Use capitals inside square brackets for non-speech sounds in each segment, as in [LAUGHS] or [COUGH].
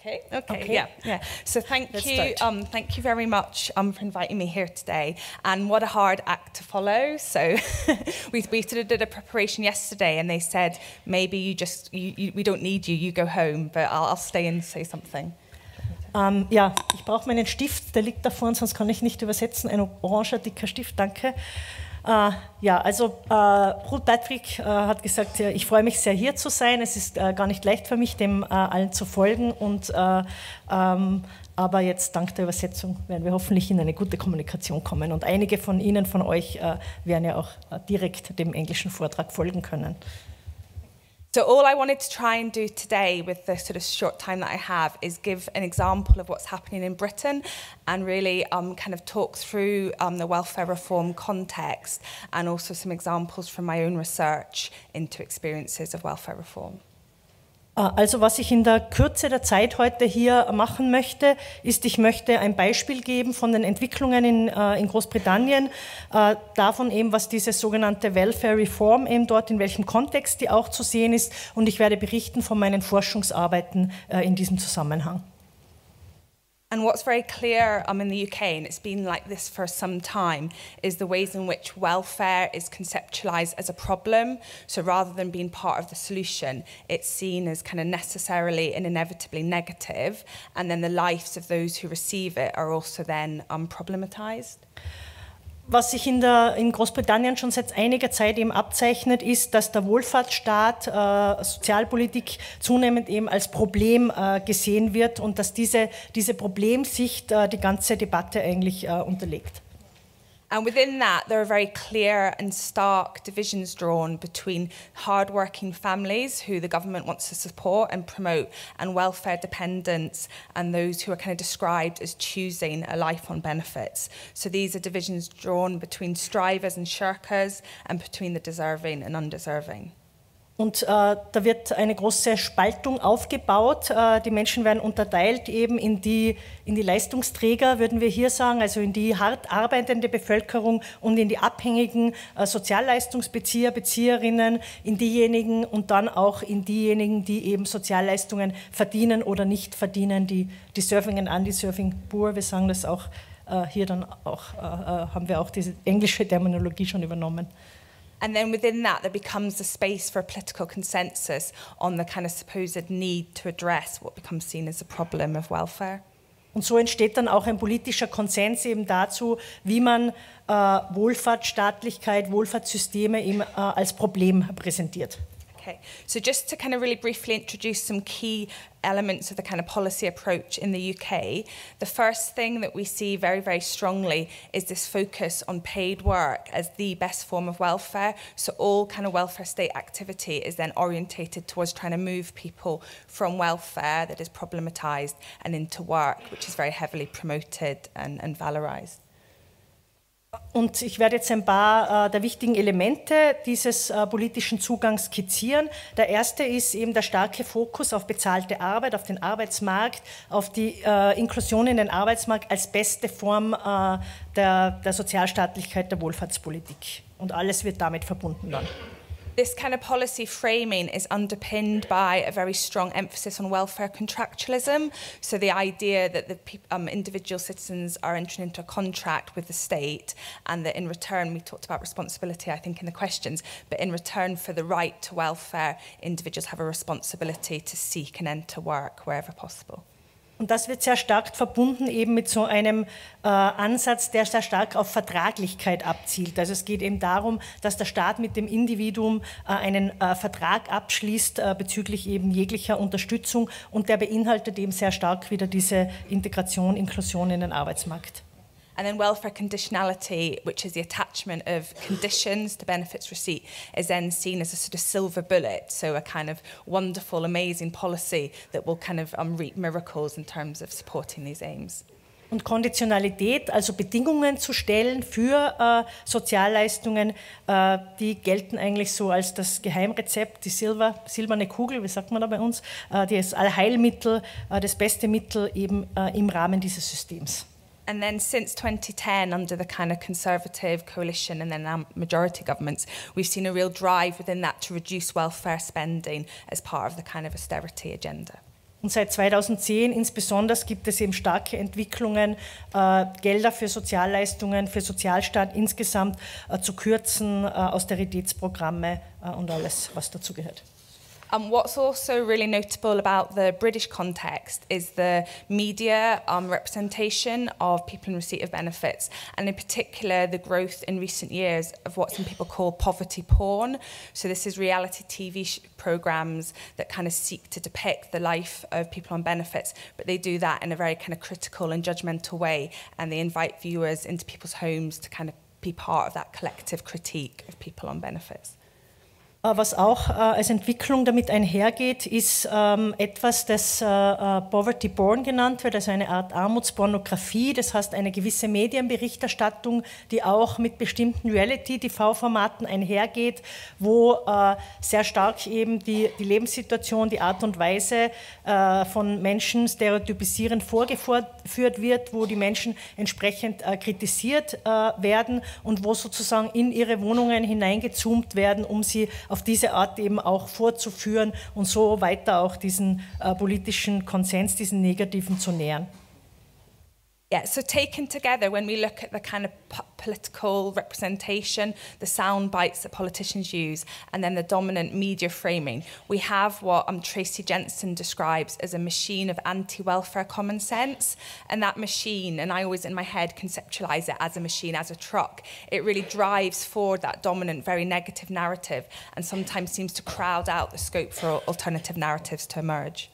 Okay. Okay. Okay. Yeah. Yeah. So thank Let's you. Um, thank you very much um, for inviting me here today. And what a hard act to follow. So [LAUGHS] we, we sort of did a preparation yesterday, and they said maybe you just you, you, we don't need you. You go home, but I'll, I'll stay and say something. Ähm, ja, ich brauche meinen Stift, der liegt da vorne, sonst kann ich nicht übersetzen. Ein oranger, dicker Stift, danke. Äh, ja, also äh, Ruth Patrick äh, hat gesagt, ich freue mich sehr hier zu sein. Es ist äh, gar nicht leicht für mich, dem äh, allen zu folgen. Und, äh, ähm, aber jetzt dank der Übersetzung werden wir hoffentlich in eine gute Kommunikation kommen. Und einige von Ihnen, von euch, werden ja auch direkt dem englischen Vortrag folgen können. So all I wanted to try and do today with the sort of short time that I have is give an example of what's happening in Britain and really um, kind of talk through um, the welfare reform context and also some examples from my own research into experiences of welfare reform. Äh, Also was ich in der Kürze der Zeit heute hier machen möchte, ist, ich möchte ein Beispiel geben von den Entwicklungen in, äh, in Großbritannien, äh, davon eben, was diese sogenannte Welfare Reform eben dort, in welchem Kontext die auch zu sehen ist. Und ich werde berichten von meinen Forschungsarbeiten in diesem Zusammenhang. And what's very clear um, in the UK, and it's been like this for some time, is the ways in which welfare is conceptualised as a problem. So rather than being part of the solution, it's seen as kind of necessarily and inevitably negative, and then the lives of those who receive it are also then um, problematised. Was sich in, der, in Großbritannien schon seit einiger Zeit eben abzeichnet, ist, dass der Wohlfahrtsstaat, äh, Sozialpolitik zunehmend eben als Problem äh, gesehen wird und dass diese, diese Problemsicht äh, die ganze Debatte eigentlich äh, unterlegt. And within that, there are very clear and stark divisions drawn between hard-working families who the government wants to support and promote, and welfare dependents, and those who are kind of described as choosing a life on benefits. So these are divisions drawn between strivers and shirkers, and between the deserving and undeserving. Und äh, da wird eine große Spaltung aufgebaut. Äh, die Menschen werden unterteilt eben in die, in die Leistungsträger, würden wir hier sagen, also in die hart arbeitende Bevölkerung und in die abhängigen äh, Sozialleistungsbezieher, Bezieherinnen, in diejenigen und dann auch in diejenigen, die eben Sozialleistungen verdienen oder nicht verdienen, die deserving and undeserving poor. Wir sagen das auch äh, hier dann auch, äh, äh, haben wir auch diese englische Terminologie schon übernommen. And then within that, there becomes a space for a political consensus on the kind of supposed need to address what becomes seen as a problem of welfare. Und so entsteht dann auch ein politischer Konsens eben dazu, wie man äh, Wohlfahrtsstaatlichkeit, Wohlfahrtssysteme eben äh, als Problem präsentiert. Okay, so just to kind of really briefly introduce some key elements of the kind of policy approach in the UK, the first thing that we see very, very strongly is this focus on paid work as the best form of welfare. So all kind of welfare state activity is then orientated towards trying to move people from welfare that is problematised and into work, which is very heavily promoted and, and valorised. Und ich werde jetzt ein paar äh, der wichtigen Elemente dieses äh, politischen Zugangs skizzieren. Der erste ist eben der starke Fokus auf bezahlte Arbeit, auf den Arbeitsmarkt, auf die äh, Inklusion in den Arbeitsmarkt als beste Form der, der Sozialstaatlichkeit, der Wohlfahrtspolitik. Und alles wird damit verbunden dann. This kind of policy framing is underpinned by a very strong emphasis on welfare contractualism. So, the idea that the um, individual citizens are entering into a contract with the state, and that in return, we talked about responsibility, I think, in the questions, but in return for the right to welfare, individuals have a responsibility to seek and enter work wherever possible. Und das wird sehr stark verbunden eben mit so einem äh, Ansatz, der sehr stark auf Vertraglichkeit abzielt. Also es geht eben darum, dass der Staat mit dem Individuum äh, einen äh, Vertrag abschließt äh, bezüglich eben jeglicher Unterstützung und der beinhaltet eben sehr stark wieder diese Integration, Inklusion in den Arbeitsmarkt. And then welfare conditionality, which is the attachment of conditions to benefits receipt, is then seen as a sort of silver bullet, so a kind of wonderful, amazing policy that will kind of um, reap miracles in terms of supporting these aims. Und Konditionalität, also Bedingungen zu stellen für äh, Sozialleistungen, äh, die gelten eigentlich so als das Geheimrezept, die Silber, silberne Kugel, wie sagt man da bei uns, äh, das Allheilmittel, äh, das beste Mittel eben äh, im Rahmen dieses Systems. And then since 2010, under the kind of conservative coalition and then majority governments, we've seen a real drive within that to reduce welfare spending as part of the kind of austerity agenda. Und seit 2010 insbesondere gibt es eben starke Entwicklungen, äh, Gelder für Sozialleistungen, für Sozialstaat insgesamt äh, zu kürzen, äh, Austeritätsprogramme äh, und alles, was dazu Um, what's also really notable about the British context is the media um, representation of people in receipt of benefits, and in particular, the growth in recent years of what some people call poverty porn. So, this is reality TV programs that kind of seek to depict the life of people on benefits, but they do that in a very kind of critical and judgmental way, and they invite viewers into people's homes to kind of be part of that collective critique of people on benefits. Äh, was auch äh, als Entwicklung damit einhergeht, ist ähm, etwas, das äh, Poverty Born genannt wird, also eine Art Armutspornografie. Das heißt eine gewisse Medienberichterstattung, die auch mit bestimmten Reality-TV-Formaten einhergeht, wo sehr stark eben die, die Lebenssituation, die Art und Weise von Menschen stereotypisierend vorgeführt wird, wo die Menschen entsprechend kritisiert werden und wo sozusagen in ihre Wohnungen hineingezoomt werden, um sie auf auf diese Art eben auch vorzuführen und so weiter auch diesen äh, politischen Konsens, diesen negativen zu nähern. Yeah, so taken together, when we look at the kind of political representation, the sound bites that politicians use, and then the dominant media framing, we have what um, Tracy Jensen describes as a machine of anti welfare common sense. And that machine, and I always in my head conceptualize it as a machine, as a truck, it really drives forward that dominant, very negative narrative and sometimes seems to crowd out the scope for alternative narratives to emerge.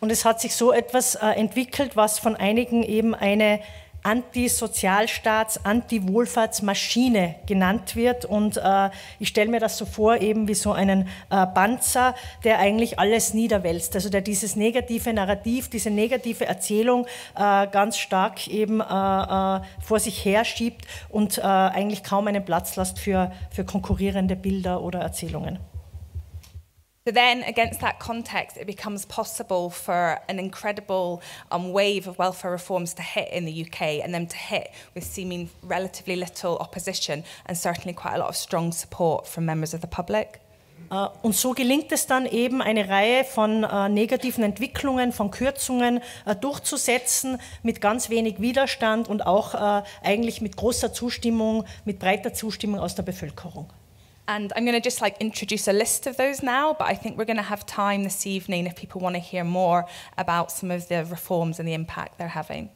Und es hat sich so etwas äh, entwickelt, was von einigen eben eine Anti-Sozialstaats-, Anti-Wohlfahrtsmaschine genannt wird. Und äh, ich stelle mir das so vor, eben wie so einen äh, Panzer, der eigentlich alles niederwälzt. Also der dieses negative Narrativ, diese negative Erzählung äh, ganz stark eben äh, äh, vor sich herschiebt und äh, eigentlich kaum einen Platz lässt für, für konkurrierende Bilder oder Erzählungen. So then, against that context, it becomes possible for an incredible um, wave of welfare reforms to hit in the UK and then to hit with seeming relatively little opposition and certainly quite a lot of strong support from members of the public. Uh, und so gelingt es dann eben, eine Reihe von uh, negativen Entwicklungen, von Kürzungen uh, durchzusetzen, mit ganz wenig Widerstand und auch eigentlich mit großer Zustimmung, mit breiter Zustimmung aus der Bevölkerung. And I'm going to just like introduce a list of those now, but I think we're going to have time this evening if people want to hear more about some of the reforms and the impact they're having.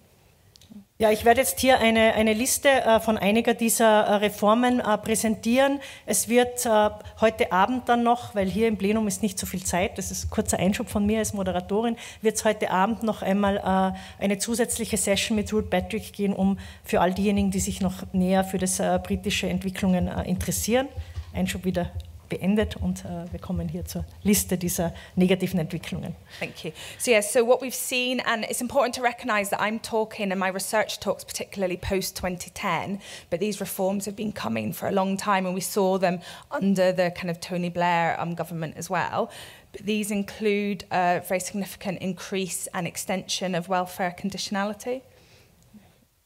Ja, ich werde jetzt hier eine, eine Liste äh, von einiger dieser äh, Reformen äh, präsentieren. Es wird äh, heute Abend dann noch, weil hier im Plenum ist nicht so viel Zeit, das ist ein kurzer Einschub von mir als Moderatorin, wird es heute Abend noch einmal äh, eine zusätzliche Session mit Ruth Patrick gehen, um für all diejenigen, die sich noch näher für das äh, britische Entwicklungen interessieren. Einschub wieder beendet und uh, wir kommen hier zur Liste dieser negativen Entwicklungen. Thank you. So yes, so what we've seen, and it's important to recognise that I'm talking, and my research talks particularly post 2010, but these reforms have been coming for a long time, and we saw them under the kind of Tony Blair um, government as well. But these include a very significant increase and extension of welfare conditionality.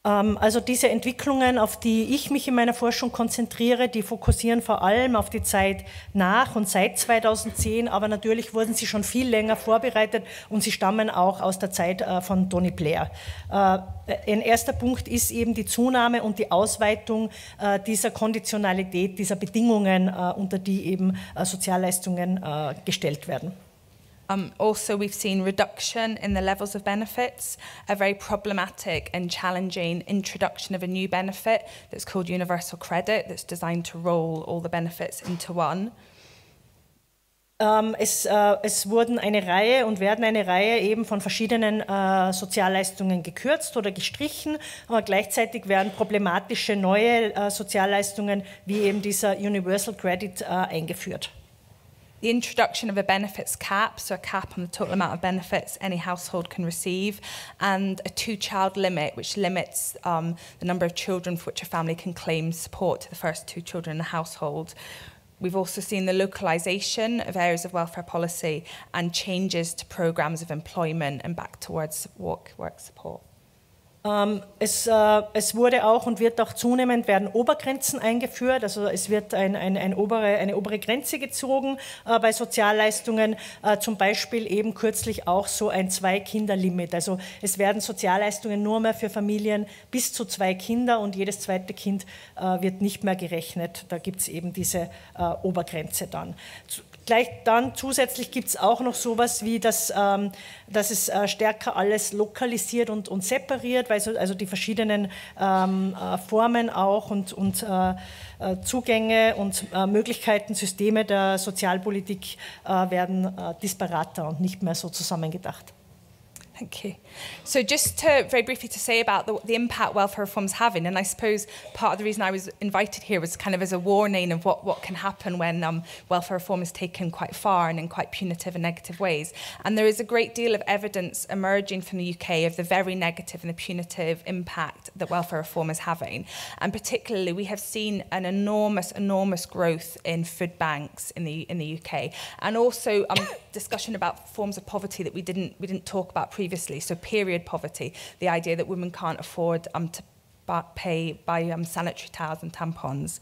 Ähm, also diese Entwicklungen, auf die ich mich in meiner Forschung konzentriere, die fokussieren vor allem auf die Zeit nach und seit 2010, aber natürlich wurden sie schon viel länger vorbereitet und sie stammen auch aus der Zeit äh, von Tony Blair. Äh, ein erster Punkt ist eben die Zunahme und die Ausweitung äh, dieser Konditionalität, dieser Bedingungen, unter die eben Sozialleistungen gestellt werden. Um, also, we've seen reduction in the levels of benefits, a very problematic and challenging introduction of a new benefit that's called universal credit, that's designed to roll all the benefits into one. Um, es, uh, es, wurden eine Reihe und werden eine Reihe eben von verschiedenen uh, Sozialleistungen gekürzt oder gestrichen, aber gleichzeitig werden problematische neue uh, Sozialleistungen wie eben dieser Universal Credit eingeführt. The introduction of a benefits cap, so a cap on the total amount of benefits any household can receive, and a two child limit, which limits um, the number of children for which a family can claim support to the first two children in the household. We've also seen the localisation of areas of welfare policy and changes to programmes of employment and back towards work, work support. Ähm, es, äh, es, wurde auch und wird auch zunehmend werden Obergrenzen eingeführt. Also es wird ein, ein, ein obere, eine obere Grenze gezogen äh, bei Sozialleistungen. Äh, zum Beispiel eben kürzlich auch so ein Zwei-Kinder-Limit. Also es werden Sozialleistungen nur mehr für Familien bis zu zwei Kinder und jedes zweite Kind äh, wird nicht mehr gerechnet. Da gibt es eben diese äh, Obergrenze dann. Gleich dann zusätzlich gibt es auch noch sowas wie, dass, ähm, dass es äh, stärker alles lokalisiert und, und separiert, weil so, also die verschiedenen ähm, äh, Formen auch und, und äh, äh Zugänge und äh, Möglichkeiten, Systeme der Sozialpolitik äh, werden disparater und nicht mehr so zusammengedacht. Thank you. So just to very briefly to say about the, the impact welfare reform is having, and I suppose part of the reason I was invited here was kind of as a warning of what, what can happen when um, welfare reform is taken quite far and in quite punitive and negative ways. And there is a great deal of evidence emerging from the UK of the very negative and the punitive impact that welfare reform is having. And particularly, we have seen an enormous, enormous growth in food banks in the in the UK, and also um, [COUGHS] discussion about forms of poverty that we didn't we didn't talk about previously previously. So period poverty, the idea that women can't afford um, to pay buy um, sanitary towels and tampons.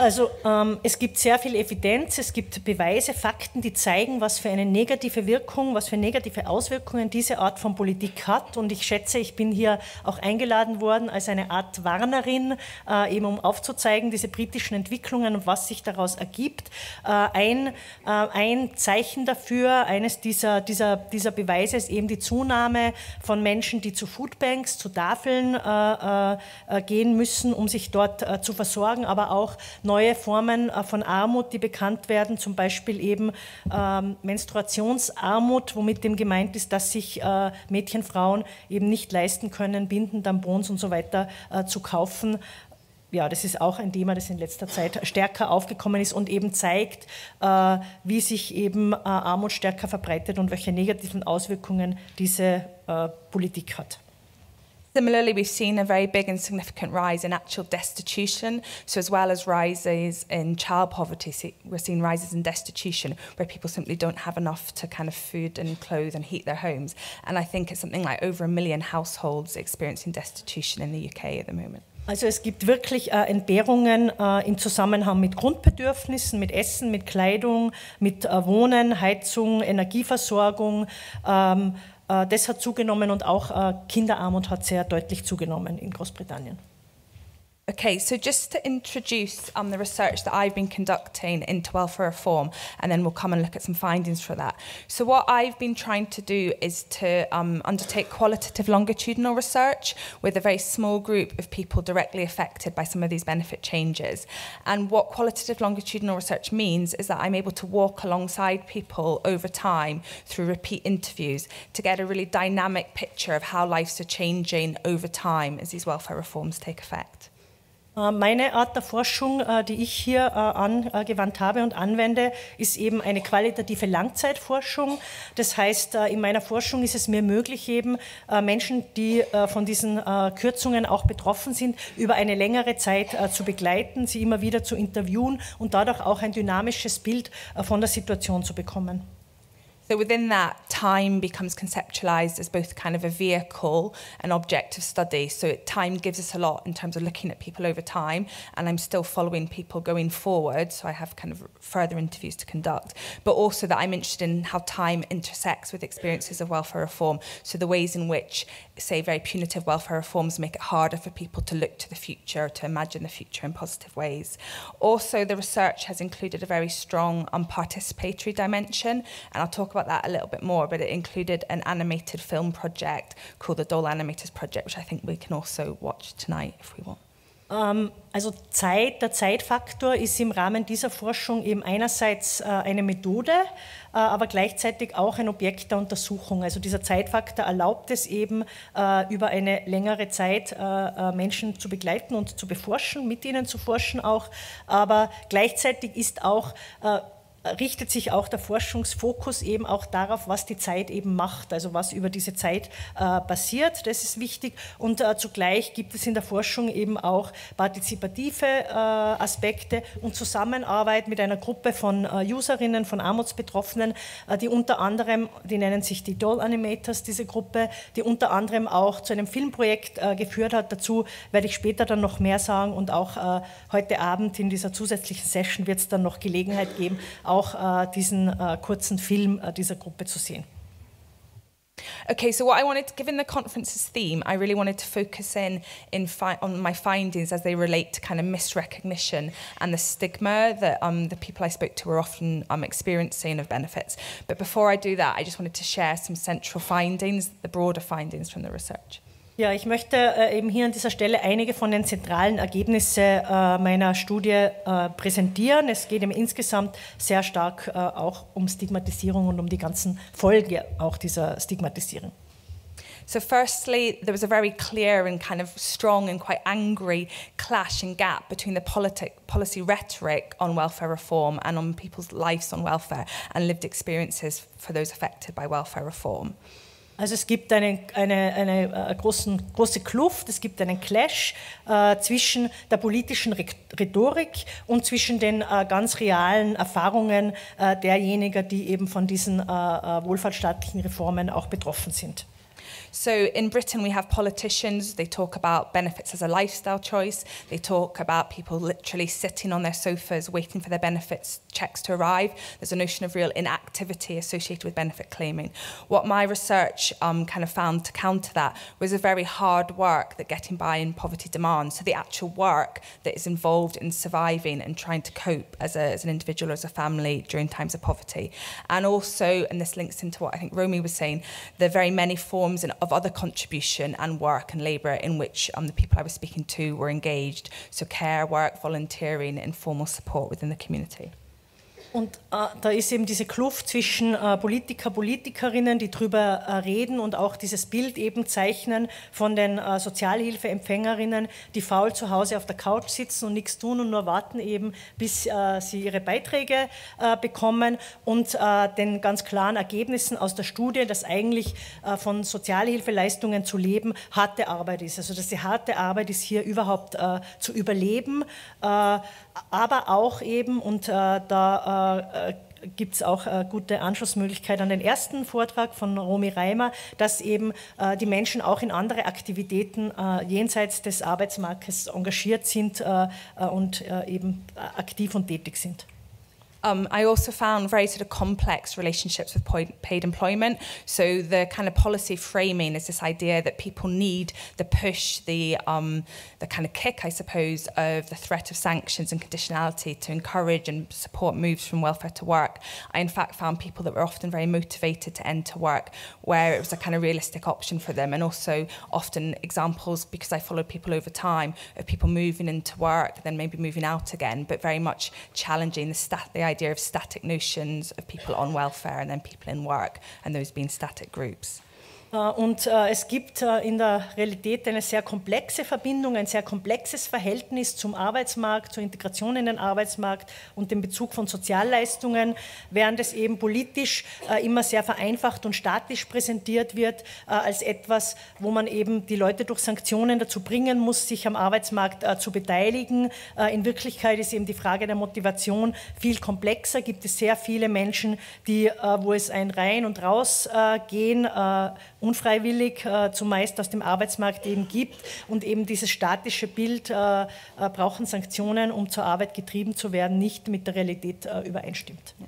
Also ähm, es gibt sehr viel Evidenz, es gibt Beweise, Fakten, die zeigen, was für eine negative Wirkung, was für negative Auswirkungen diese Art von Politik hat. Und ich schätze, ich bin hier auch eingeladen worden als eine Art Warnerin, äh, eben um aufzuzeigen, diese britischen Entwicklungen und was sich daraus ergibt. Äh, ein, äh, ein Zeichen dafür, eines dieser, dieser, dieser Beweise ist eben die Zunahme von Menschen, die zu Foodbanks, zu Tafeln äh, äh, gehen müssen, um sich dort äh, zu versorgen, aber auch neue Formen äh, von Armut, die bekannt werden, zum Beispiel eben ähm, Menstruationsarmut, womit dem gemeint ist, dass sich äh, Mädchen, Frauen eben nicht leisten können, Binden, Tampons und so weiter äh, zu kaufen ja, das ist auch ein Thema, das in letzter Zeit stärker aufgekommen ist und eben zeigt, äh, wie sich eben äh, Armut stärker verbreitet und welche negativen Auswirkungen diese äh, Politik hat. Similarly, we've seen a very big and significant rise in actual destitution. So, as well as rises in child poverty, we're seeing rises in destitution where people simply don't have enough to kind of food and clothe and heat their homes. And I think it's something like over a million households experiencing destitution in the UK at the moment. Also es gibt wirklich äh, Entbehrungen äh, im Zusammenhang mit Grundbedürfnissen, mit Essen, mit Kleidung, mit äh, Wohnen, Heizung, Energieversorgung. Ähm, Äh, das hat zugenommen und auch äh, Kinderarmut hat sehr deutlich zugenommen in Großbritannien. Okay, so just to introduce um, the research that I've been conducting into welfare reform, and then we'll come and look at some findings for that. So, what I've been trying to do is to um, undertake qualitative longitudinal research with a very small group of people directly affected by some of these benefit changes. And what qualitative longitudinal research means is that I'm able to walk alongside people over time through repeat interviews to get a really dynamic picture of how lives are changing over time as these welfare reforms take effect. Äh, meine Art der Forschung, äh, die ich hier äh, angewandt habe und anwende, ist eben eine qualitative Langzeitforschung. Das heißt, in meiner Forschung ist es mir möglich, eben Menschen, die von diesen Kürzungen auch betroffen sind, über eine längere Zeit zu begleiten, sie immer wieder zu interviewen und dadurch auch ein dynamisches Bild von der Situation zu bekommen. So within that, time becomes conceptualized as both kind of a vehicle and object of study. So time gives us a lot in terms of looking at people over time, and I'm still following people going forward. So I have kind of further interviews to conduct, but also that I'm interested in how time intersects with experiences of welfare reform. So the ways in which, say, very punitive welfare reforms make it harder for people to look to the future, to imagine the future in positive ways. Also, the research has included a very strong unparticipatory dimension, and I'll talk about about that a little bit more, but it included an animated film project called the Dole Animators Project, which I think we can also watch tonight if we want. Ähm, also Zeit, der Zeitfaktor ist im Rahmen dieser Forschung eben einerseits äh, eine Methode, äh, aber gleichzeitig auch ein Objekt der Untersuchung. Also dieser Zeitfaktor erlaubt es eben, äh, über eine längere Zeit Menschen zu begleiten und zu beforschen, mit ihnen zu forschen auch. Aber gleichzeitig ist auch richtet sich auch der Forschungsfokus eben auch darauf, was die Zeit eben macht, also was über diese Zeit äh, passiert. Das ist wichtig. Und äh, zugleich gibt es in der Forschung eben auch partizipative äh, Aspekte und Zusammenarbeit mit einer Gruppe von äh, Userinnen, von Armutsbetroffenen, äh, die unter anderem, die nennen sich die Doll Animators, diese Gruppe, die unter anderem auch zu einem Filmprojekt äh, geführt hat. Dazu werde ich später dann noch mehr sagen und auch heute Abend in dieser zusätzlichen Session wird es dann noch Gelegenheit geben, auch äh, diesen äh, kurzen Film äh, dieser Gruppe zu sehen. Okay, so what I wanted, given the conference's theme, I really wanted to focus in, in on my findings as they relate to kind of misrecognition and the stigma that um, the people I spoke to were often um, experiencing of benefits. But before I do that, I just wanted to share some central findings, the broader findings from the research. Ja, ich möchte äh, eben hier an dieser Stelle einige von den zentralen Ergebnissen äh, meiner Studie äh, präsentieren. Es geht eben insgesamt sehr stark auch um Stigmatisierung und um die ganzen Folgen auch dieser Stigmatisierung. So, firstly, there was a very clear and kind of strong and quite angry clash and gap between the politic, policy rhetoric on welfare reform and on people's lives on welfare and lived experiences for those affected by welfare reform. Also es gibt eine, eine, eine äh, großen, große Kluft, es gibt einen Clash äh, zwischen der politischen Rhetorik und zwischen den äh, ganz realen Erfahrungen äh, derjenigen, die eben von diesen äh, äh, wohlfahrtsstaatlichen Reformen auch betroffen sind. So in Britain, we have politicians, they talk about benefits as a lifestyle choice. They talk about people literally sitting on their sofas waiting for their benefits checks to arrive. There's a notion of real inactivity associated with benefit claiming. What my research um, kind of found to counter that was a very hard work that getting by in poverty demands. So the actual work that is involved in surviving and trying to cope as, a, as an individual or as a family during times of poverty. And also, and this links into what I think Romy was saying, the very many forms of other contribution and work and labour in which um, the people I was speaking to were engaged. So care work, volunteering, informal support within the community. Und äh, da ist eben diese Kluft zwischen äh, Politiker, Politikerinnen, die darüber äh, reden und auch dieses Bild eben zeichnen von den äh, Sozialhilfeempfängerinnen, die faul zu Hause auf der Couch sitzen und nichts tun und nur warten eben, bis äh, sie ihre Beiträge äh, bekommen und den ganz klaren Ergebnissen aus der Studie, dass eigentlich von Sozialhilfeleistungen zu leben harte Arbeit ist. Also dass die harte Arbeit ist hier überhaupt zu überleben, aber auch eben, und da äh, gibt es auch äh, gute Anschlussmöglichkeit an den ersten Vortrag von Romy Reimer, dass eben äh, die Menschen auch in andere Aktivitäten äh, jenseits des Arbeitsmarktes engagiert sind äh, äh, und eben aktiv und tätig sind. Um, I also found very sort of complex relationships with paid employment. So the kind of policy framing is this idea that people need the push, the um, the kind of kick, I suppose, of the threat of sanctions and conditionality to encourage and support moves from welfare to work. I in fact found people that were often very motivated to enter work, where it was a kind of realistic option for them, and also often examples because I followed people over time of people moving into work, then maybe moving out again, but very much challenging the stat the idea of static notions of people on welfare and then people in work and those being static groups. Äh, und äh, es gibt äh, in der Realität eine sehr komplexe Verbindung, ein sehr komplexes Verhältnis zum Arbeitsmarkt, zur Integration in den Arbeitsmarkt und dem Bezug von Sozialleistungen, während es eben politisch immer sehr vereinfacht und statisch präsentiert wird, als etwas, wo man eben die Leute durch Sanktionen dazu bringen muss, sich am Arbeitsmarkt zu beteiligen. In Wirklichkeit ist eben die Frage der Motivation viel komplexer. Gibt es sehr viele Menschen, die, wo es ein Rein- und Rausgehen unfreiwillig äh, zumeist aus dem Arbeitsmarkt eben gibt. Und eben dieses statische Bild, äh, äh, brauchen Sanktionen, um zur Arbeit getrieben zu werden, nicht mit der Realität äh, übereinstimmt. Ja.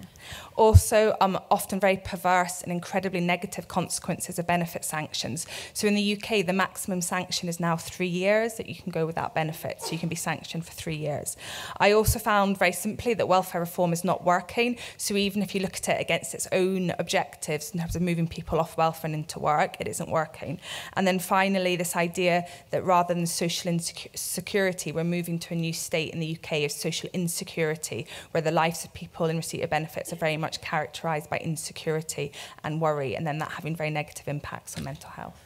Also um, often very perverse and incredibly negative consequences of benefit sanctions. So in the UK, the maximum sanction is now three years that you can go without benefits. So you can be sanctioned for three years. I also found very simply that welfare reform is not working. So even if you look at it against its own objectives in terms of moving people off welfare and into work, it isn't working. And then finally, this idea that rather than social insecurity, we're moving to a new state in the UK of social insecurity, where the lives of people in receipt of benefits are very much characterized by insecurity and worry, and then that having very negative impacts on mental health.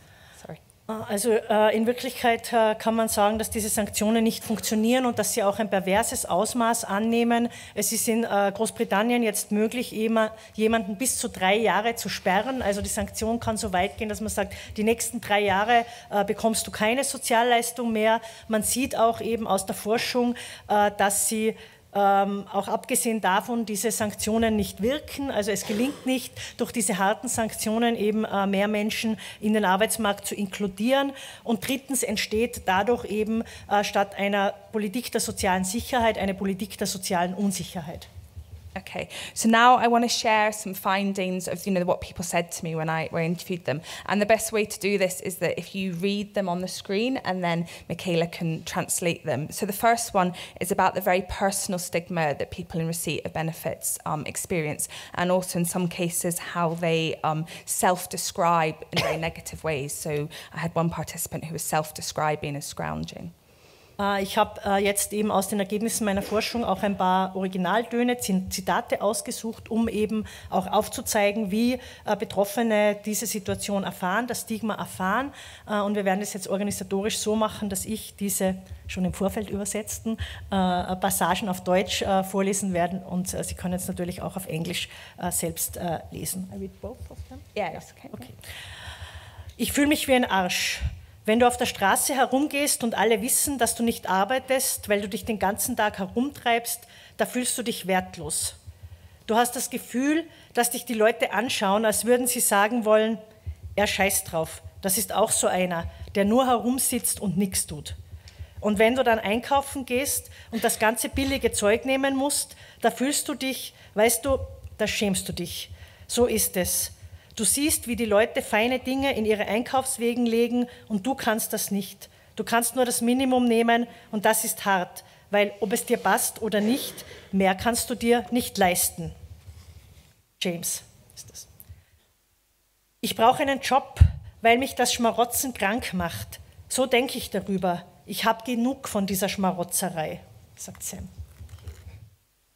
Sorry. Also äh, in Wirklichkeit äh, kann man sagen, dass diese Sanktionen nicht funktionieren und dass sie auch ein perverses Ausmaß annehmen. Es ist in äh, Großbritannien jetzt möglich, jemanden bis zu drei Jahre zu sperren. Also die Sanktion kann so weit gehen, dass man sagt, die nächsten drei Jahre bekommst du keine Sozialleistung mehr. Man sieht auch eben aus der Forschung, dass sie ähm, auch abgesehen davon diese Sanktionen nicht wirken. Also es gelingt nicht, durch diese harten Sanktionen eben äh, mehr Menschen in den Arbeitsmarkt zu inkludieren. Und drittens entsteht dadurch eben äh, statt einer Politik der sozialen Sicherheit eine Politik der sozialen Unsicherheit. Okay, so now I want to share some findings of you know what people said to me when I, when I interviewed them. And the best way to do this is that if you read them on the screen and then Michaela can translate them. So the first one is about the very personal stigma that people in receipt of benefits um, experience, and also in some cases how they um, self-describe in very [COUGHS] negative ways. So I had one participant who was self-describing as scrounging. Äh, ich habe äh, jetzt eben aus den Ergebnissen meiner Forschung auch ein paar Originaltöne, Zitate ausgesucht, um eben auch aufzuzeigen, wie äh, Betroffene diese Situation erfahren, das Stigma erfahren. Und wir werden das jetzt organisatorisch so machen, dass ich diese schon im Vorfeld übersetzten Passagen auf Deutsch vorlesen werde und Sie können jetzt natürlich auch auf Englisch selbst lesen. I read both of them? Yeah, okay. okay. Ich fühle mich wie ein Arsch. Wenn du auf der Straße herumgehst und alle wissen, dass du nicht arbeitest, weil du dich den ganzen Tag herumtreibst, da fühlst du dich wertlos. Du hast das Gefühl, dass dich die Leute anschauen, als würden sie sagen wollen, er scheißt drauf. Das ist auch so einer, der nur herumsitzt und nichts tut. Und wenn du dann einkaufen gehst und das ganze billige Zeug nehmen musst, da fühlst du dich, weißt du, da schämst du dich. So ist es. Du siehst, wie die Leute feine Dinge in ihre Einkaufswegen legen und du kannst das nicht. Du kannst nur das Minimum nehmen und das ist hart, weil ob es dir passt oder nicht, mehr kannst du dir nicht leisten. James ist das. Ich brauche einen Job, weil mich das Schmarotzen krank macht. So denke ich darüber. Ich habe genug von dieser Schmarotzerei, sagt Sam.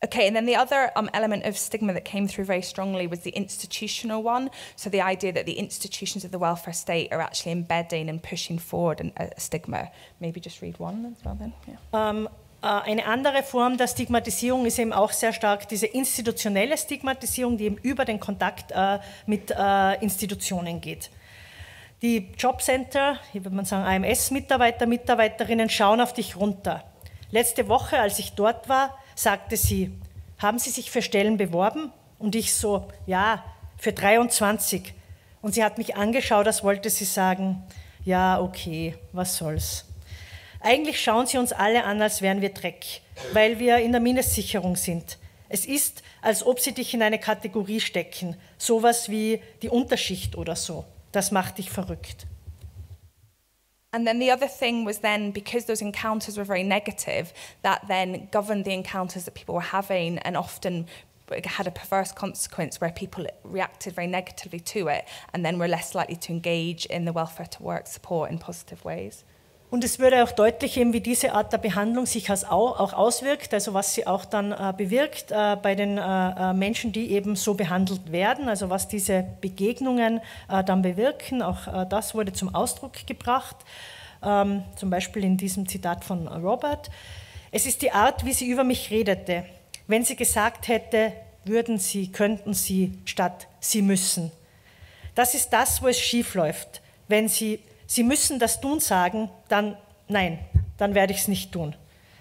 Okay, and then the other um, element of stigma that came through very strongly was the institutional one. So the idea that the institutions of the welfare state are actually embedding and pushing forward an, a stigma. Maybe just read one as well then. Yeah. Um, uh, eine andere Form der Stigmatisierung ist eben auch sehr stark diese institutionelle Stigmatisierung, die eben über den Kontakt uh, mit uh, Institutionen geht. Die Jobcenter, hier würde man sagen AMS-Mitarbeiter, Mitarbeiterinnen schauen auf dich runter. Letzte Woche, als ich dort war, sagte sie, haben Sie sich für Stellen beworben? Und ich so, ja, für 23. Und sie hat mich angeschaut, als wollte sie sagen, ja, okay, was soll's. Eigentlich schauen sie uns alle an, als wären wir Dreck, weil wir in der Mindestsicherung sind. Es ist, als ob sie dich in eine Kategorie stecken, sowas wie die Unterschicht oder so. Das macht dich verrückt. And then the other thing was then because those encounters were very negative, that then governed the encounters that people were having and often had a perverse consequence where people reacted very negatively to it and then were less likely to engage in the welfare to work support in positive ways. Und es würde auch deutlich, eben, wie diese Art der Behandlung sich auch auswirkt, also was sie auch dann äh, bewirkt äh, bei den äh, Menschen, die eben so behandelt werden, also was diese Begegnungen dann bewirken. Auch das wurde zum Ausdruck gebracht, ähm, zum Beispiel in diesem Zitat von Robert. Es ist die Art, wie sie über mich redete. Wenn sie gesagt hätte, würden sie, könnten sie, statt sie müssen. Das ist das, wo es schief läuft, wenn sie Sie müssen das tun sagen, dann nein, dann werde ich es nicht tun.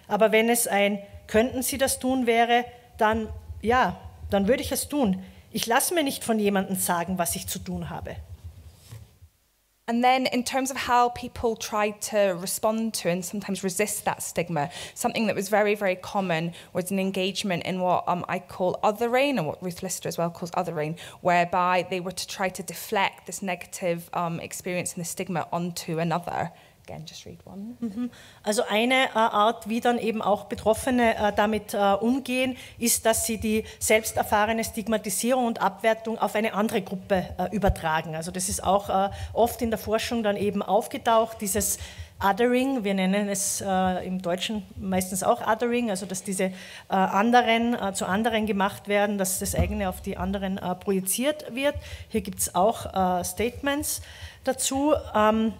Aber wenn es ein könnten Sie das tun wäre, dann ja, dann würde ich es tun. Ich lasse mir nicht von jemandem sagen, was ich zu tun habe. And then, in terms of how people tried to respond to and sometimes resist that stigma, something that was very, very common was an engagement in what um, I call othering, and what Ruth Lister as well calls othering, whereby they were to try to deflect this negative um, experience and the stigma onto another. Again, just read one. Mhm. Also eine äh, Art, wie dann eben auch Betroffene äh, damit äh, umgehen, ist, dass sie die selbst erfahrene Stigmatisierung und Abwertung auf eine andere Gruppe übertragen. Also das ist auch oft in der Forschung dann eben aufgetaucht, dieses Othering, wir nennen es äh, im Deutschen meistens auch Othering, also dass diese äh, anderen äh, zu anderen gemacht werden, dass das eigene auf die anderen projiziert wird. Hier gibt es auch Statements dazu. Ähm,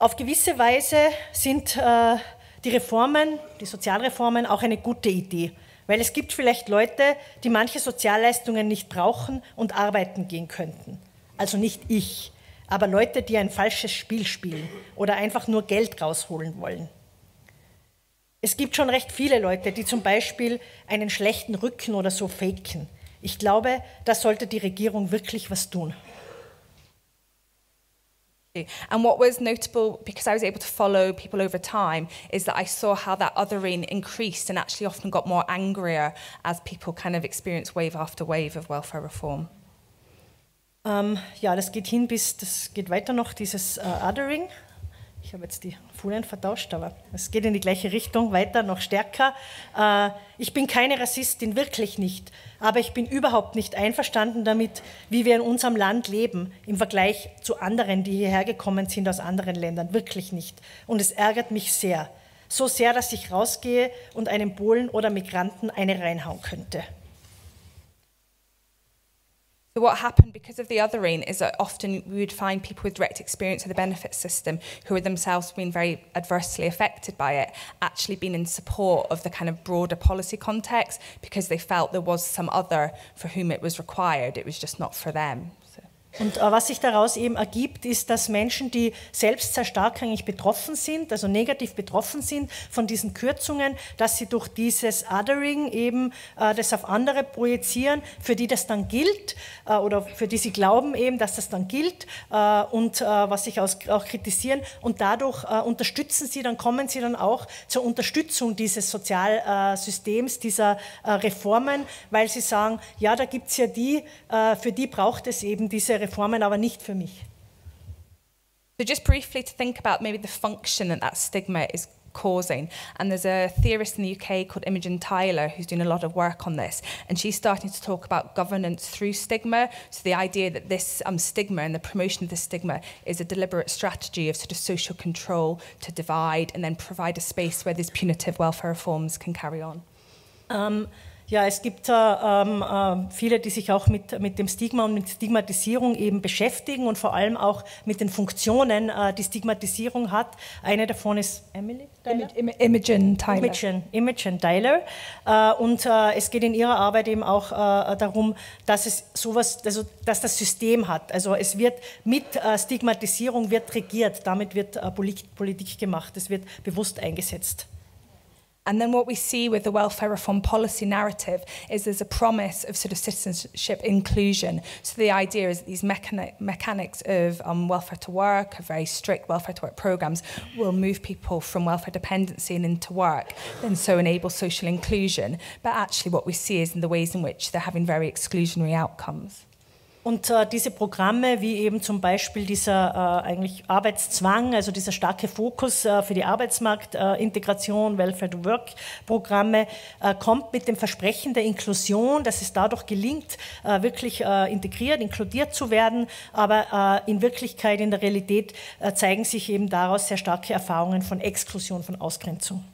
Auf gewisse Weise sind äh, die Reformen, die Sozialreformen auch eine gute Idee, weil es gibt vielleicht Leute, die manche Sozialleistungen nicht brauchen und arbeiten gehen könnten. Also nicht ich, aber Leute, die ein falsches Spiel spielen oder einfach nur Geld rausholen wollen. Es gibt schon recht viele Leute, die zum Beispiel einen schlechten Rücken oder so faken. Ich glaube, da sollte die Regierung wirklich was tun. And what was notable, because I was able to follow people over time, is that I saw how that othering increased and actually often got more angrier as people kind of experienced wave after wave of welfare reform. Ähm, ja, das geht hin bis, das geht weiter noch, dieses äh, Othering. Ich habe jetzt die Folien vertauscht, aber es geht in die gleiche Richtung, weiter, noch stärker. Äh, ich bin keine Rassistin, wirklich nicht. Aber ich bin überhaupt nicht einverstanden damit, wie wir in unserem Land leben, im Vergleich zu anderen, die hierher gekommen sind aus anderen Ländern. Wirklich nicht. Und es ärgert mich sehr. So sehr, dass ich rausgehe und einem Polen oder Migranten eine reinhauen könnte. So what happened because of the othering is that often we would find people with direct experience of the benefit system who are themselves being very adversely affected by it, actually being in support of the kind of broader policy context because they felt there was some other for whom it was required. It was just not for them. Und äh, was sich daraus eben ergibt, ist, dass Menschen, die selbst sehr stark eigentlich betroffen sind, also negativ betroffen sind von diesen Kürzungen, dass sie durch dieses Othering eben äh, das auf andere projizieren, für die das dann gilt äh, oder für die sie glauben eben, dass das dann gilt äh, und äh, was sich auch kritisieren. Und dadurch unterstützen sie, dann kommen sie dann auch zur Unterstützung dieses Sozialsystems, dieser Reformen, weil sie sagen, ja, da gibt es ja die, für die braucht es eben diese Reformen, aber nicht für mich. So just briefly to think about maybe the function that that stigma is causing. And there's a theorist in the UK called Imogen Tyler who's doing a lot of work on this. And she's starting to talk about governance through stigma. So the idea that this um, stigma and the promotion of this stigma is a deliberate strategy of sort of social control to divide and then provide a space where these punitive welfare reforms can carry on. Um, Ja, es gibt ähm, äh, viele, die sich auch mit, mit dem Stigma und mit Stigmatisierung eben beschäftigen und vor allem auch mit den Funktionen, äh, die Stigmatisierung hat. Eine davon ist Emily Tyler? Imogen Tyler. Imogen, Imogen Tyler. Äh, und äh, es geht in ihrer Arbeit eben auch äh, darum, dass es sowas, also dass das System hat. Also es wird mit äh, Stigmatisierung wird regiert, damit wird Politik gemacht, es wird bewusst eingesetzt. And then what we see with the welfare reform policy narrative is there's a promise of sort of citizenship inclusion. So the idea is that these mechani mechanics of um, welfare to work, of very strict welfare to work programs, will move people from welfare dependency and into work, and so enable social inclusion. But actually what we see is in the ways in which they're having very exclusionary outcomes. Und äh, diese Programme, wie eben zum Beispiel dieser äh, eigentlich Arbeitszwang, also dieser starke Fokus äh, für die Arbeitsmarktintegration, Welfare to Work Programme, äh, kommt mit dem Versprechen der Inklusion, dass es dadurch gelingt, äh, wirklich äh, integriert, inkludiert zu werden. Aber in Wirklichkeit, in der Realität zeigen sich eben daraus sehr starke Erfahrungen von Exklusion, von Ausgrenzung.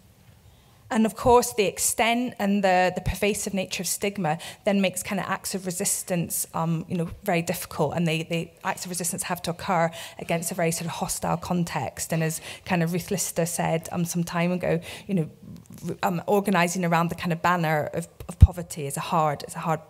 And of course, the extent and the, the pervasive nature of stigma then makes kind of acts of resistance, um, you know, very difficult. And they, they acts of resistance have to occur against a very sort of hostile context. And as kind of Ruth Lister said um, some time ago, you know, um, organising around the kind of banner of, of poverty is a hard, it's a hard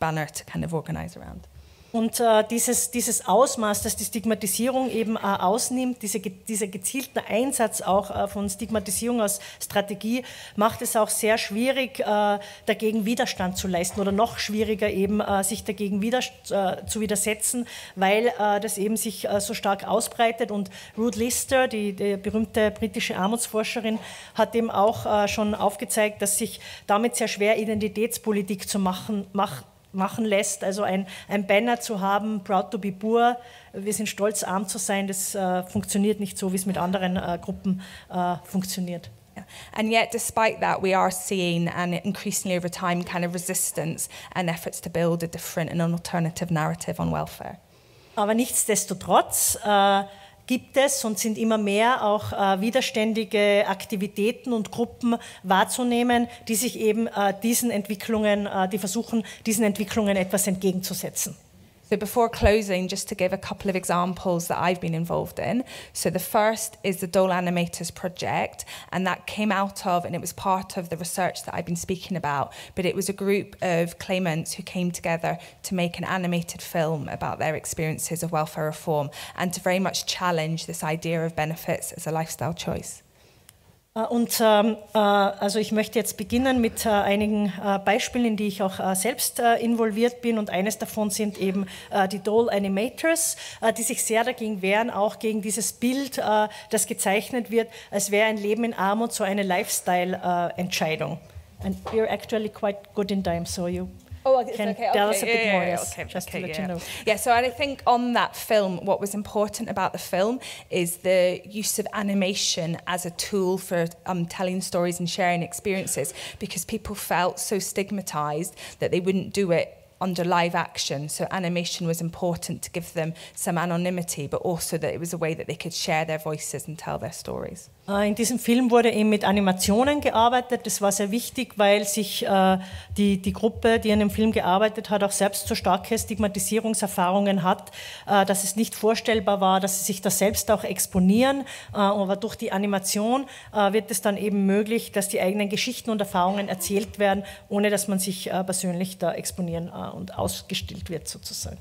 banner to kind of organise around. Und äh, dieses, dieses Ausmaß, das die Stigmatisierung eben äh, ausnimmt, diese, dieser gezielte Einsatz auch äh, von Stigmatisierung als Strategie, macht es auch sehr schwierig, äh, dagegen Widerstand zu leisten oder noch schwieriger eben, äh, sich dagegen wieder, äh, zu widersetzen, weil das eben sich so stark ausbreitet. Und Ruth Lister, die, die berühmte britische Armutsforscherin, hat eben auch schon aufgezeigt, dass sich damit sehr schwer Identitätspolitik zu machen macht machen lässt. Also ein, ein Banner zu haben, proud to be poor, wir sind stolz, arm zu sein, das äh, funktioniert nicht so, wie es mit anderen äh, Gruppen äh, funktioniert. And yet, despite that, we are seeing, and increasingly over time, kind of resistance and efforts to build a different and an alternative narrative on welfare. Aber nichtsdestotrotz äh, gibt es und sind immer mehr auch äh, widerständige Aktivitäten und Gruppen wahrzunehmen, die sich eben äh, diesen Entwicklungen, äh, die versuchen, diesen Entwicklungen etwas entgegenzusetzen. So before closing, just to give a couple of examples that I've been involved in. So the first is the Dole Animators Project, and that came out of, and it was part of the research that I've been speaking about, but it was a group of claimants who came together to make an animated film about their experiences of welfare reform and to very much challenge this idea of benefits as a lifestyle choice. Äh, und ähm, äh, also ich möchte jetzt beginnen mit äh, einigen äh, Beispielen, in die ich auch äh, selbst äh, involviert bin. Und eines davon sind eben die Dole Animators, die sich sehr dagegen wehren, auch gegen dieses Bild, das gezeichnet wird, als wäre ein Leben in Armut so eine Lifestyle-Entscheidung. And you're actually quite good in time, so you Oh, okay, can okay, tell okay. us a bit yeah, more, yeah, yes, okay, just to let yeah. you know. Yeah, so I think on that film, what was important about the film is the use of animation as a tool for um, telling stories and sharing experiences because people felt so stigmatized that they wouldn't do it under live action. So animation was important to give them some anonymity, but also that it was a way that they could share their voices and tell their stories. Äh, in diesem Film wurde eben mit Animationen gearbeitet. Das war sehr wichtig, weil sich äh, die, die Gruppe, die an dem Film gearbeitet hat, auch selbst so starke Stigmatisierungserfahrungen hat, äh, dass es nicht vorstellbar war, dass sie sich da selbst auch exponieren. Aber durch die Animation wird es dann eben möglich, dass die eigenen Geschichten und Erfahrungen erzählt werden, ohne dass man sich persönlich da exponieren und ausgestellt wird sozusagen.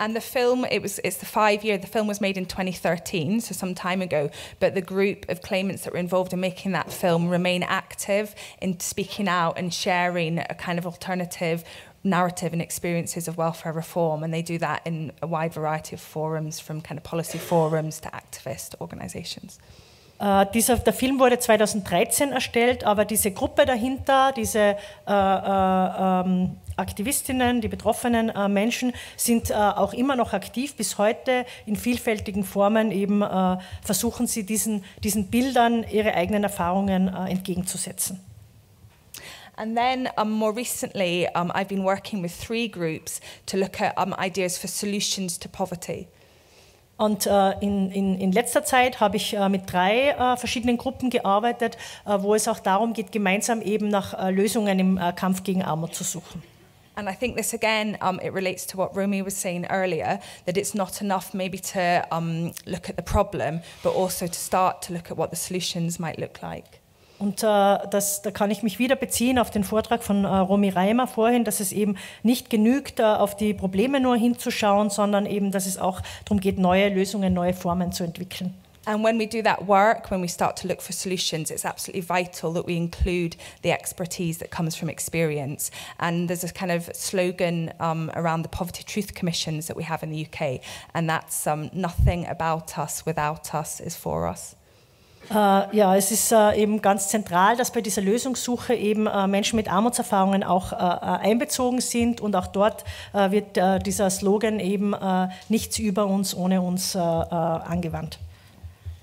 And the film, it was it's the five year, the film was made in 2013, so some time ago, but the group of claimants that were involved in making that film remain active in speaking out and sharing a kind of alternative narrative and experiences of welfare reform and they do that in a wide variety of forums from kind of policy forums to activist organizations. Uh, dieser, der Film wurde 2013 erstellt, aber diese Gruppe dahinter, diese uh, uh, um, Aktivistinnen, die betroffenen äh, Menschen sind äh, auch immer noch aktiv. Bis heute in vielfältigen Formen eben äh, versuchen sie diesen, diesen Bildern ihre eigenen Erfahrungen äh, entgegenzusetzen. And then um, more recently, um, I've been working with three groups to look at um, ideas for solutions to poverty. Und äh, in, in, in, letzter Zeit habe ich äh, mit drei äh, verschiedenen Gruppen gearbeitet, äh, wo es auch darum geht, gemeinsam eben nach äh, Lösungen im Kampf gegen Armut zu suchen. And I think this again, um, it relates to what Romy was saying earlier, that it's not enough maybe to um, look at the problem, but also to start to look at what the solutions might look like. Und äh, das, da kann ich mich wieder beziehen auf den Vortrag von äh, Romy Reimer vorhin, dass es eben nicht genügt, äh, auf die Probleme nur hinzuschauen, sondern eben, dass es auch darum geht, neue Lösungen, neue Formen zu entwickeln. And when we do that work, when we start to look for solutions, it's absolutely vital that we include the expertise that comes from experience. And there's a kind of slogan um, around the Poverty Truth Commissions that we have in the UK, and that's um, nothing about us without us is for us. Uh, ja, es ist uh, eben ganz zentral, dass bei dieser Lösungssuche eben uh, Menschen mit Armutserfahrungen auch einbezogen sind und auch dort wird dieser Slogan eben nichts über uns ohne uns angewandt.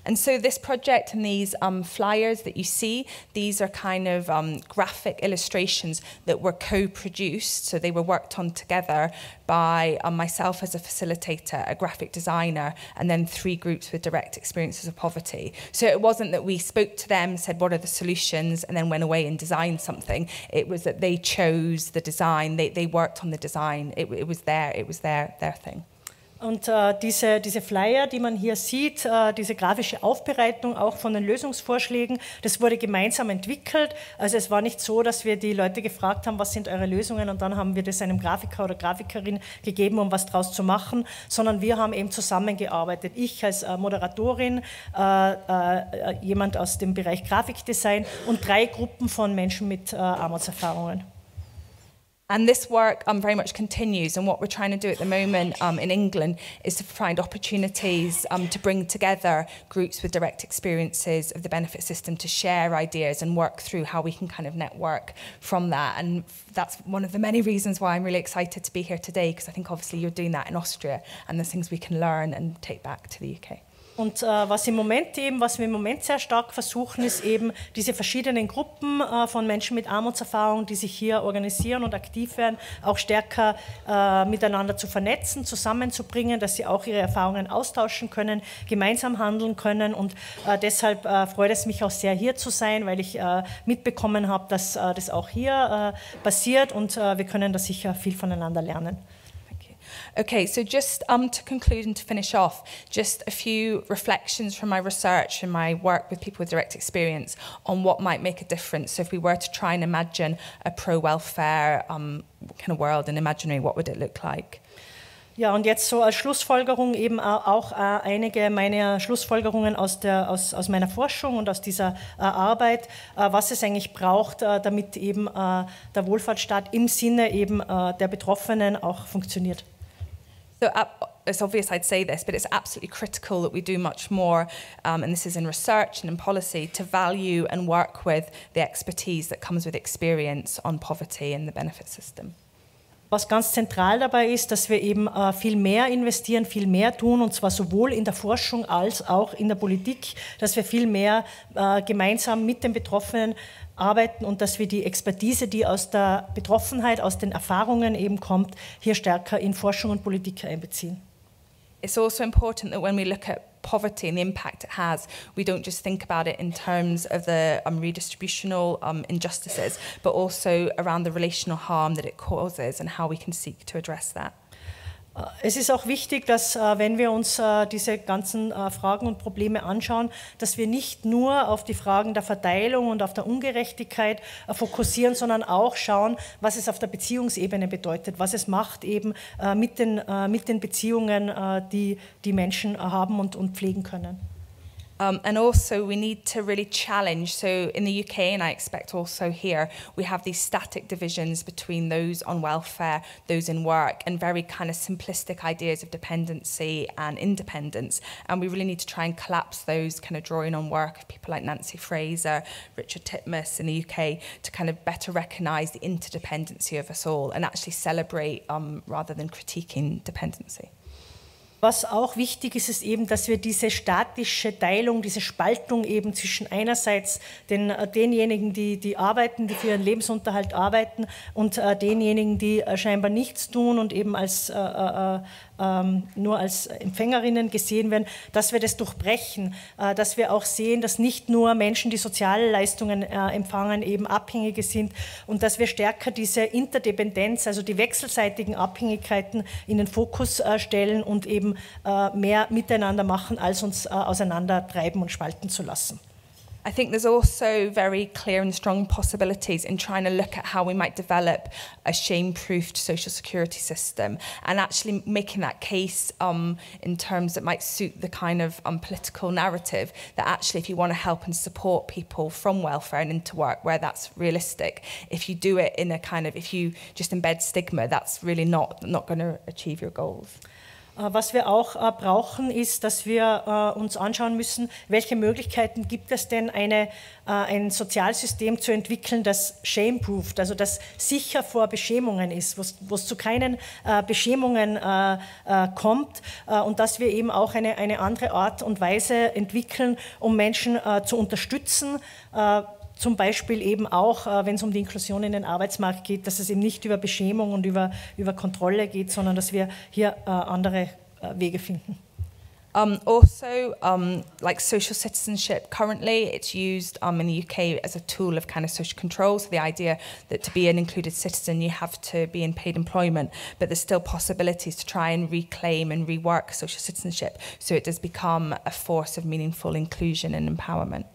And so this project and these um, flyers that you see, these are kind of um, graphic illustrations that were co-produced. So they were worked on together by um, myself as a facilitator, a graphic designer, and then three groups with direct experiences of poverty. So it wasn't that we spoke to them, said what are the solutions, and then went away and designed something. It was that they chose the design, they, they worked on the design. It, it was their, it was their, their thing. Und äh, diese, diese Flyer, die man hier sieht, äh, diese grafische Aufbereitung auch von den Lösungsvorschlägen, das wurde gemeinsam entwickelt. Also es war nicht so, dass wir die Leute gefragt haben, was sind eure Lösungen und dann haben wir das einem Grafiker oder Grafikerin gegeben, um was draus zu machen, sondern wir haben eben zusammengearbeitet. Ich als äh, Moderatorin, äh, äh, jemand aus dem Bereich Grafikdesign und drei Gruppen von Menschen mit äh, Armutserfahrungen. And this work um, very much continues. And what we're trying to do at the moment um, in England is to find opportunities um, to bring together groups with direct experiences of the benefit system to share ideas and work through how we can kind of network from that. And that's one of the many reasons why I'm really excited to be here today, because I think obviously you're doing that in Austria and there's things we can learn and take back to the UK. Und äh, was im Moment eben, was wir im Moment sehr stark versuchen, ist eben diese verschiedenen Gruppen äh, von Menschen mit Armutserfahrung, die sich hier organisieren und aktiv werden, auch stärker äh, miteinander zu vernetzen, zusammenzubringen, dass sie auch ihre Erfahrungen austauschen können, gemeinsam handeln können. Und äh, deshalb äh, freut es mich auch sehr, hier zu sein, weil ich äh, mitbekommen habe, dass das auch hier passiert und wir können da sicher viel voneinander lernen. Okay, so just um, to conclude and to finish off, just a few reflections from my research and my work with people with direct experience on what might make a difference. So if we were to try and imagine a pro-welfare um, kind of world and imaginary, what would it look like? Ja, und jetzt so als Schlussfolgerung eben auch äh, einige meiner Schlussfolgerungen aus, der, aus, aus meiner Forschung und aus dieser äh, Arbeit, äh, was es eigentlich braucht, damit eben der Wohlfahrtsstaat im Sinne eben der Betroffenen auch funktioniert. So uh, it's obvious I'd say this, but it's absolutely critical that we do much more, um, and this is in research and in policy, to value and work with the expertise that comes with experience on poverty and the benefit system. Was ganz zentral dabei ist, dass wir eben äh, viel mehr investieren, viel mehr tun, und zwar sowohl in der Forschung als auch in der Politik, dass wir viel mehr äh, gemeinsam mit den Betroffenen arbeiten und dass wir die Expertise, die aus der Betroffenheit, aus den Erfahrungen eben kommt, hier stärker in Forschung und Politik einbeziehen. It's also important that when we look at poverty and the impact it has, we don't just think about it in terms of the um, redistributional um, injustices, but also around the relational harm that it causes and how we can seek to address that. Es ist auch wichtig, dass äh, wenn wir uns äh, diese ganzen äh, Fragen und Probleme anschauen, dass wir nicht nur auf die Fragen der Verteilung und auf der Ungerechtigkeit fokussieren, sondern auch schauen, was es auf der Beziehungsebene bedeutet, was es macht eben mit den, mit den Beziehungen, die die Menschen haben und, und pflegen können. Um, and also, we need to really challenge. So, in the UK, and I expect also here, we have these static divisions between those on welfare, those in work, and very kind of simplistic ideas of dependency and independence. And we really need to try and collapse those, kind of drawing on work of people like Nancy Fraser, Richard Titmus in the UK, to kind of better recognise the interdependency of us all and actually celebrate um, rather than critiquing dependency. Was auch wichtig ist, ist eben, dass wir diese statische Teilung, diese Spaltung eben zwischen einerseits den, äh, denjenigen, die, die arbeiten, die für ihren Lebensunterhalt arbeiten und äh, denjenigen, die äh, scheinbar nichts tun und eben als äh, äh ähm, nur als Empfängerinnen gesehen werden, dass wir das durchbrechen, äh, dass wir auch sehen, dass nicht nur Menschen, die Sozialleistungen äh, empfangen, eben Abhängige sind und dass wir stärker diese Interdependenz, also die wechselseitigen Abhängigkeiten in den Fokus äh, stellen und eben mehr miteinander machen, als uns auseinandertreiben und spalten zu lassen. I think there's also very clear and strong possibilities in trying to look at how we might develop a shame-proofed social security system and actually making that case um, in terms that might suit the kind of um, political narrative that actually if you want to help and support people from welfare and into work where that's realistic, if you do it in a kind of, if you just embed stigma, that's really not, not going to achieve your goals. Äh, was wir auch äh, brauchen, ist, dass wir äh, uns anschauen müssen, welche Möglichkeiten gibt es denn, eine, ein Sozialsystem zu entwickeln, das shame-proofed, also das sicher vor Beschämungen ist, wo es zu keinen Beschämungen kommt und dass wir eben auch eine, eine andere Art und Weise entwickeln, um Menschen zu unterstützen, zum Beispiel eben auch, äh, wenn es um die Inklusion in den Arbeitsmarkt geht, dass es eben nicht über Beschämung und über, über Kontrolle geht, sondern dass wir hier äh, andere äh, Wege finden. Um, also, um, like social citizenship, currently it's used um, in the UK as a tool of kind of social control. So the idea that to be an included citizen, you have to be in paid employment, but there's still possibilities to try and reclaim and rework social citizenship so it does become a force of meaningful inclusion and empowerment.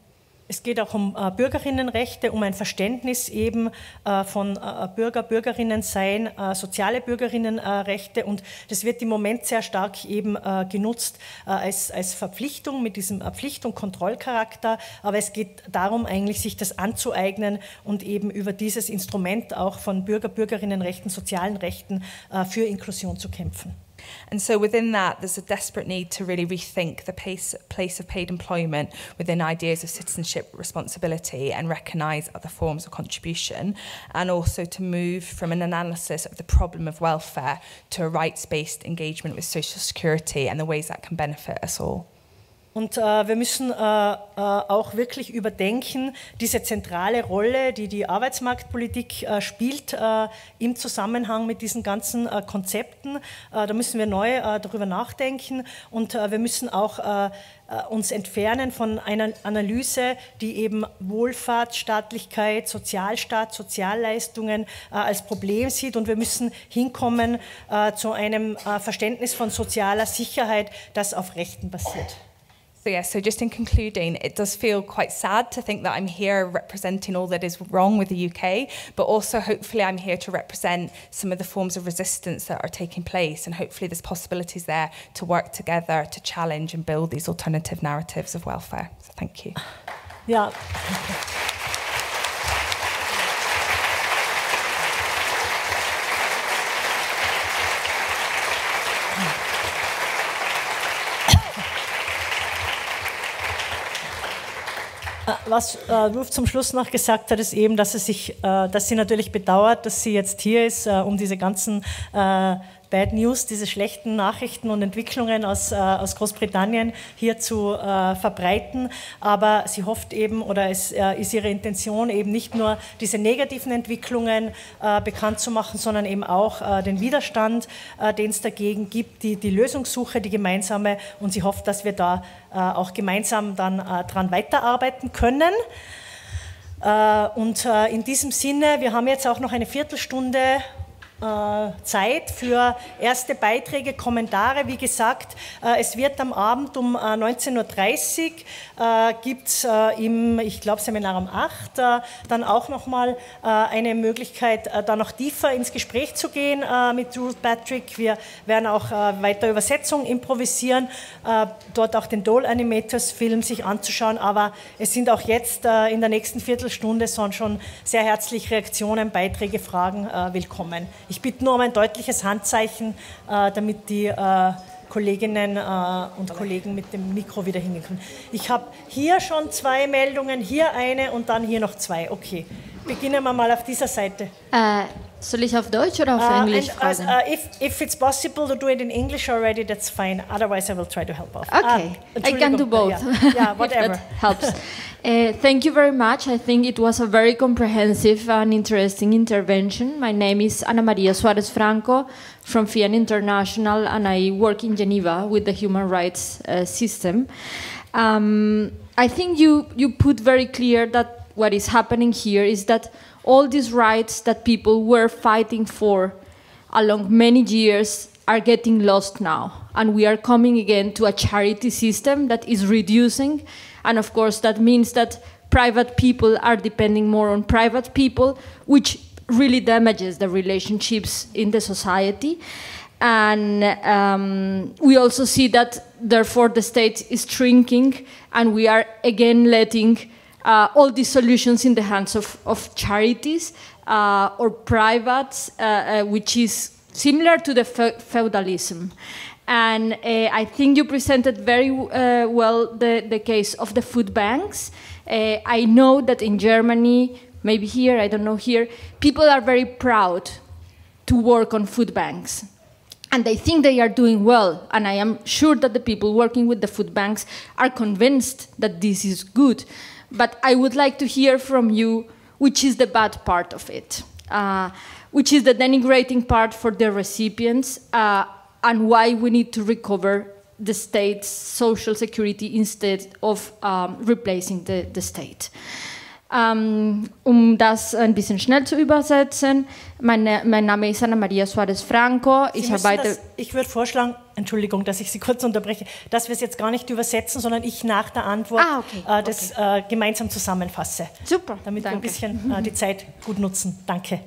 Es geht auch um äh, Bürgerinnenrechte, um ein Verständnis eben äh, von äh, Bürger, Bürgerinnen sein, äh, soziale Bürgerinnenrechte und das wird im Moment sehr stark eben äh, genutzt äh, als, als Verpflichtung mit diesem Pflicht- Kontrollcharakter, aber es geht darum eigentlich, sich das anzueignen und eben über dieses Instrument auch von Bürger, Bürgerinnenrechten, sozialen Rechten für Inklusion zu kämpfen. And so within that, there's a desperate need to really rethink the pace, place of paid employment within ideas of citizenship responsibility and recognise other forms of contribution, and also to move from an analysis of the problem of welfare to a rights-based engagement with social security and the ways that can benefit us all. Und äh, wir müssen äh, äh, auch wirklich überdenken, diese zentrale Rolle, die die Arbeitsmarktpolitik äh, spielt äh, im Zusammenhang mit diesen ganzen äh, Konzepten. da müssen wir neu darüber nachdenken und wir müssen auch uns entfernen von einer Analyse, die eben Wohlfahrt, Staatlichkeit, Sozialstaat, Sozialleistungen als Problem sieht. Und wir müssen hinkommen zu einem Verständnis von sozialer Sicherheit, das auf Rechten basiert. So yeah, so just in concluding, it does feel quite sad to think that I'm here representing all that is wrong with the UK, but also hopefully I'm here to represent some of the forms of resistance that are taking place and hopefully there's possibilities there to work together to challenge and build these alternative narratives of welfare. So thank you. Yeah. Was äh, Ruth zum Schluss noch gesagt hat, ist eben, dass, es sich, äh, dass sie natürlich bedauert, dass sie jetzt hier ist, äh, um diese ganzen äh, Bad News, diese schlechten Nachrichten und Entwicklungen aus, äh, aus Großbritannien hier zu äh, verbreiten. Aber sie hofft eben, oder es äh, ist ihre Intention, eben nicht nur diese negativen Entwicklungen äh, bekannt zu machen, sondern eben auch äh, den Widerstand, äh, den es dagegen gibt, die, die Lösungssuche, die gemeinsame. Und sie hofft, dass wir da auch gemeinsam dann dran weiterarbeiten können. Und in diesem Sinne, wir haben jetzt auch noch eine Viertelstunde Zeit für erste Beiträge, Kommentare. Wie gesagt, äh, es wird am Abend um 19.30 Uhr äh, gibt es im, ich glaube, Seminar um 8 dann auch nochmal eine Möglichkeit, da noch tiefer ins Gespräch zu gehen mit Ruth Patrick. Wir werden auch weiter Übersetzung improvisieren, dort auch den Dole Animators Film sich anzuschauen. Aber es sind auch jetzt in der nächsten Viertelstunde schon sehr herzlich Reaktionen, Beiträge, Fragen willkommen. Ich bitte nur um ein deutliches Handzeichen, äh, damit die äh, Kolleginnen äh, und Kollegen mit dem Mikro wieder hingehen können. Ich habe hier schon zwei Meldungen, hier eine und dann hier noch zwei. Okay, beginnen wir mal auf dieser Seite. Äh, soll ich auf Deutsch oder auf uh, Englisch and, uh, uh, if, if it's possible to do it in English already, that's fine. Otherwise, I will try to help out. Okay, I can do both. Yeah, [LAUGHS] yeah whatever. helps. Uh, thank you very much. I think it was a very comprehensive and interesting intervention. My name is Ana Maria Suarez Franco from FIAN International, and I work in Geneva with the human rights uh, system. Um, I think you, you put very clear that what is happening here is that all these rights that people were fighting for along many years are getting lost now. And we are coming again to a charity system that is reducing and of course, that means that private people are depending more on private people, which really damages the relationships in the society. And um, we also see that, therefore, the state is shrinking, and we are again letting uh, all these solutions in the hands of, of charities uh, or privates, uh, uh which is similar to the fe feudalism. And uh, I think you presented very uh, well the, the case of the food banks. I know that in Germany, maybe here, I don't know here, people are very proud to work on food banks. And they think they are doing well. And I am sure that the people working with the food banks are convinced that this is good. But I would like to hear from you which is the bad part of it, uh, which is the denigrating part for the recipients uh, and why we need to recover the state's social security instead of um, replacing the, the state. Um, um das ein bisschen schnell zu übersetzen, meine, mein Name ist Anna Maria Suarez Franco. Ich arbeite. Das, ich würde vorschlagen, Entschuldigung, dass ich Sie kurz unterbreche, dass wir es jetzt gar nicht übersetzen, sondern ich nach der Antwort ah, okay. äh, das okay. äh, gemeinsam zusammenfasse. Super. Damit Danke. wir ein bisschen äh, die Zeit gut nutzen. Danke.